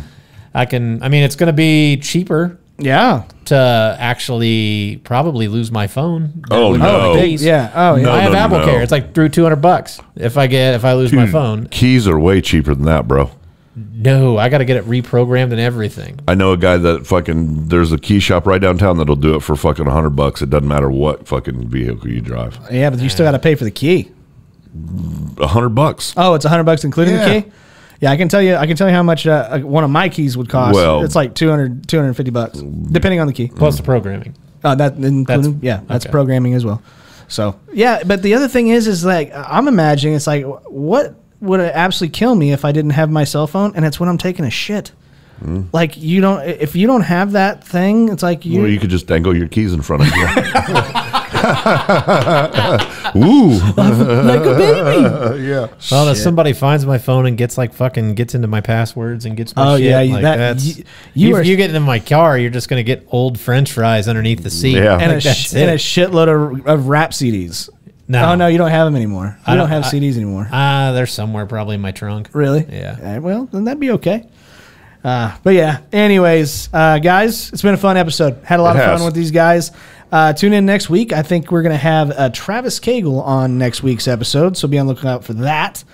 I can. I mean, it's going to be cheaper Yeah. to actually probably lose my phone. Oh, no. my keys. Yeah. Oh, yeah. No. I have no, Apple no. Care. It's like through two hundred bucks if I get if I lose my phone. Keys are way cheaper than that, bro. No, I got to get it reprogrammed and everything. I know a guy that fucking there's a key shop right downtown that'll do it for fucking hundred bucks. It doesn't matter what fucking vehicle you drive. Yeah, but you still got to pay for the key. A hundred bucks. Oh, it's a hundred bucks including Yeah. the key. Yeah, I can tell you. I can tell you how much uh, one of my keys would cost. Well- it's like 200, 250 bucks, depending on the key. Plus the programming. Uh, that including, yeah, that's okay. programming as well. So yeah, but the other thing is, is like I'm imagining it's like what would absolutely kill me if I didn't have my cell phone, and it's when I'm taking a shit. Hmm. Like you don't, if you don't have that thing, it's like you. Or you could just dangle your keys in front of you. Ooh, like a baby. yeah. Well, if somebody finds my phone and gets like fucking gets into my passwords and gets my Oh, shit, yeah, like that- that's you- you, you are- if you get into my car, you're just gonna get old French fries underneath the seat. Yeah. and, a sh- and a shitload of, of rap CDs. No. Oh no, you don't have them anymore. You I don't, don't- have I- CDs anymore. Ah, they're somewhere probably in my trunk. Really? Yeah. Uh, well, then that'd be okay. Uh, but yeah. Anyways, uh, guys, it's been a fun episode. Had a lot It of has. fun with these guys. Uh, tune in next week. I think we're gonna have uh, Travis Cagle on next week's episode, so be on the lookout for that.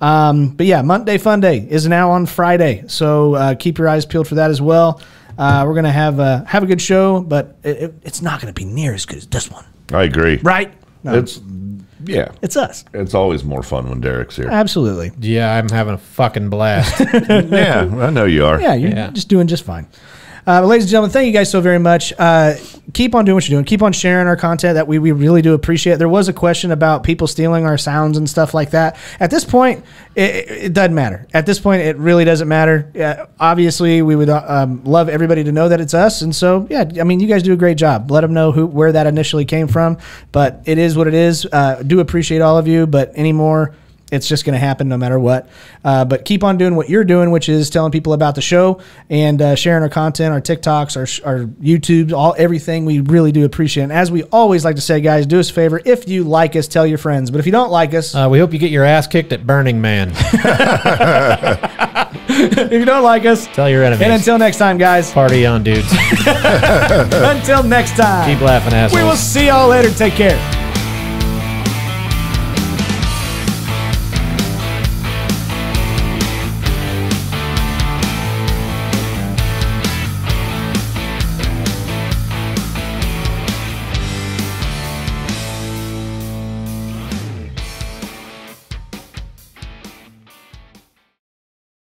Um, but yeah, Monday Fun Day is now on Friday, so uh, keep your eyes peeled for that as well. Uh, we're gonna have uh, have a good show, but it, it, it's not gonna be near as good as this one, I agree. right? No, It's yeah. it's us. It's always more fun when Derek's here. Absolutely. Yeah, I'm having a fucking blast. yeah, I know you are. Yeah, you're Yeah. just doing just fine. Uh, ladies and gentlemen, thank you guys so very much. Uh, keep on doing what you're doing. Keep on sharing our content that we, we really do appreciate. There was a question about people stealing our sounds and stuff like that. At this point, it, it, doesn't matter. At this point, it really doesn't matter. Uh, obviously, we would um, love everybody to know that it's us. And so, yeah, I mean, you guys do a great job. Let them know who where that initially came from. But it is what it is. Uh, do appreciate all of you. But anymore, it's just going to happen no matter what. Uh, but keep on doing what you're doing, which is telling people about the show and uh, sharing our content, our TikToks, our, our YouTubes, all everything. We really do appreciate. it. And as we always like to say, guys, do us a favor. If you like us, tell your friends. But if you don't like us, Uh, we hope you get your ass kicked at Burning Man. if you don't like us, Tell your enemies. and until next time, guys. Party on, dudes. Until next time, Keep laughing, assholes. we will see y'all later. Take care.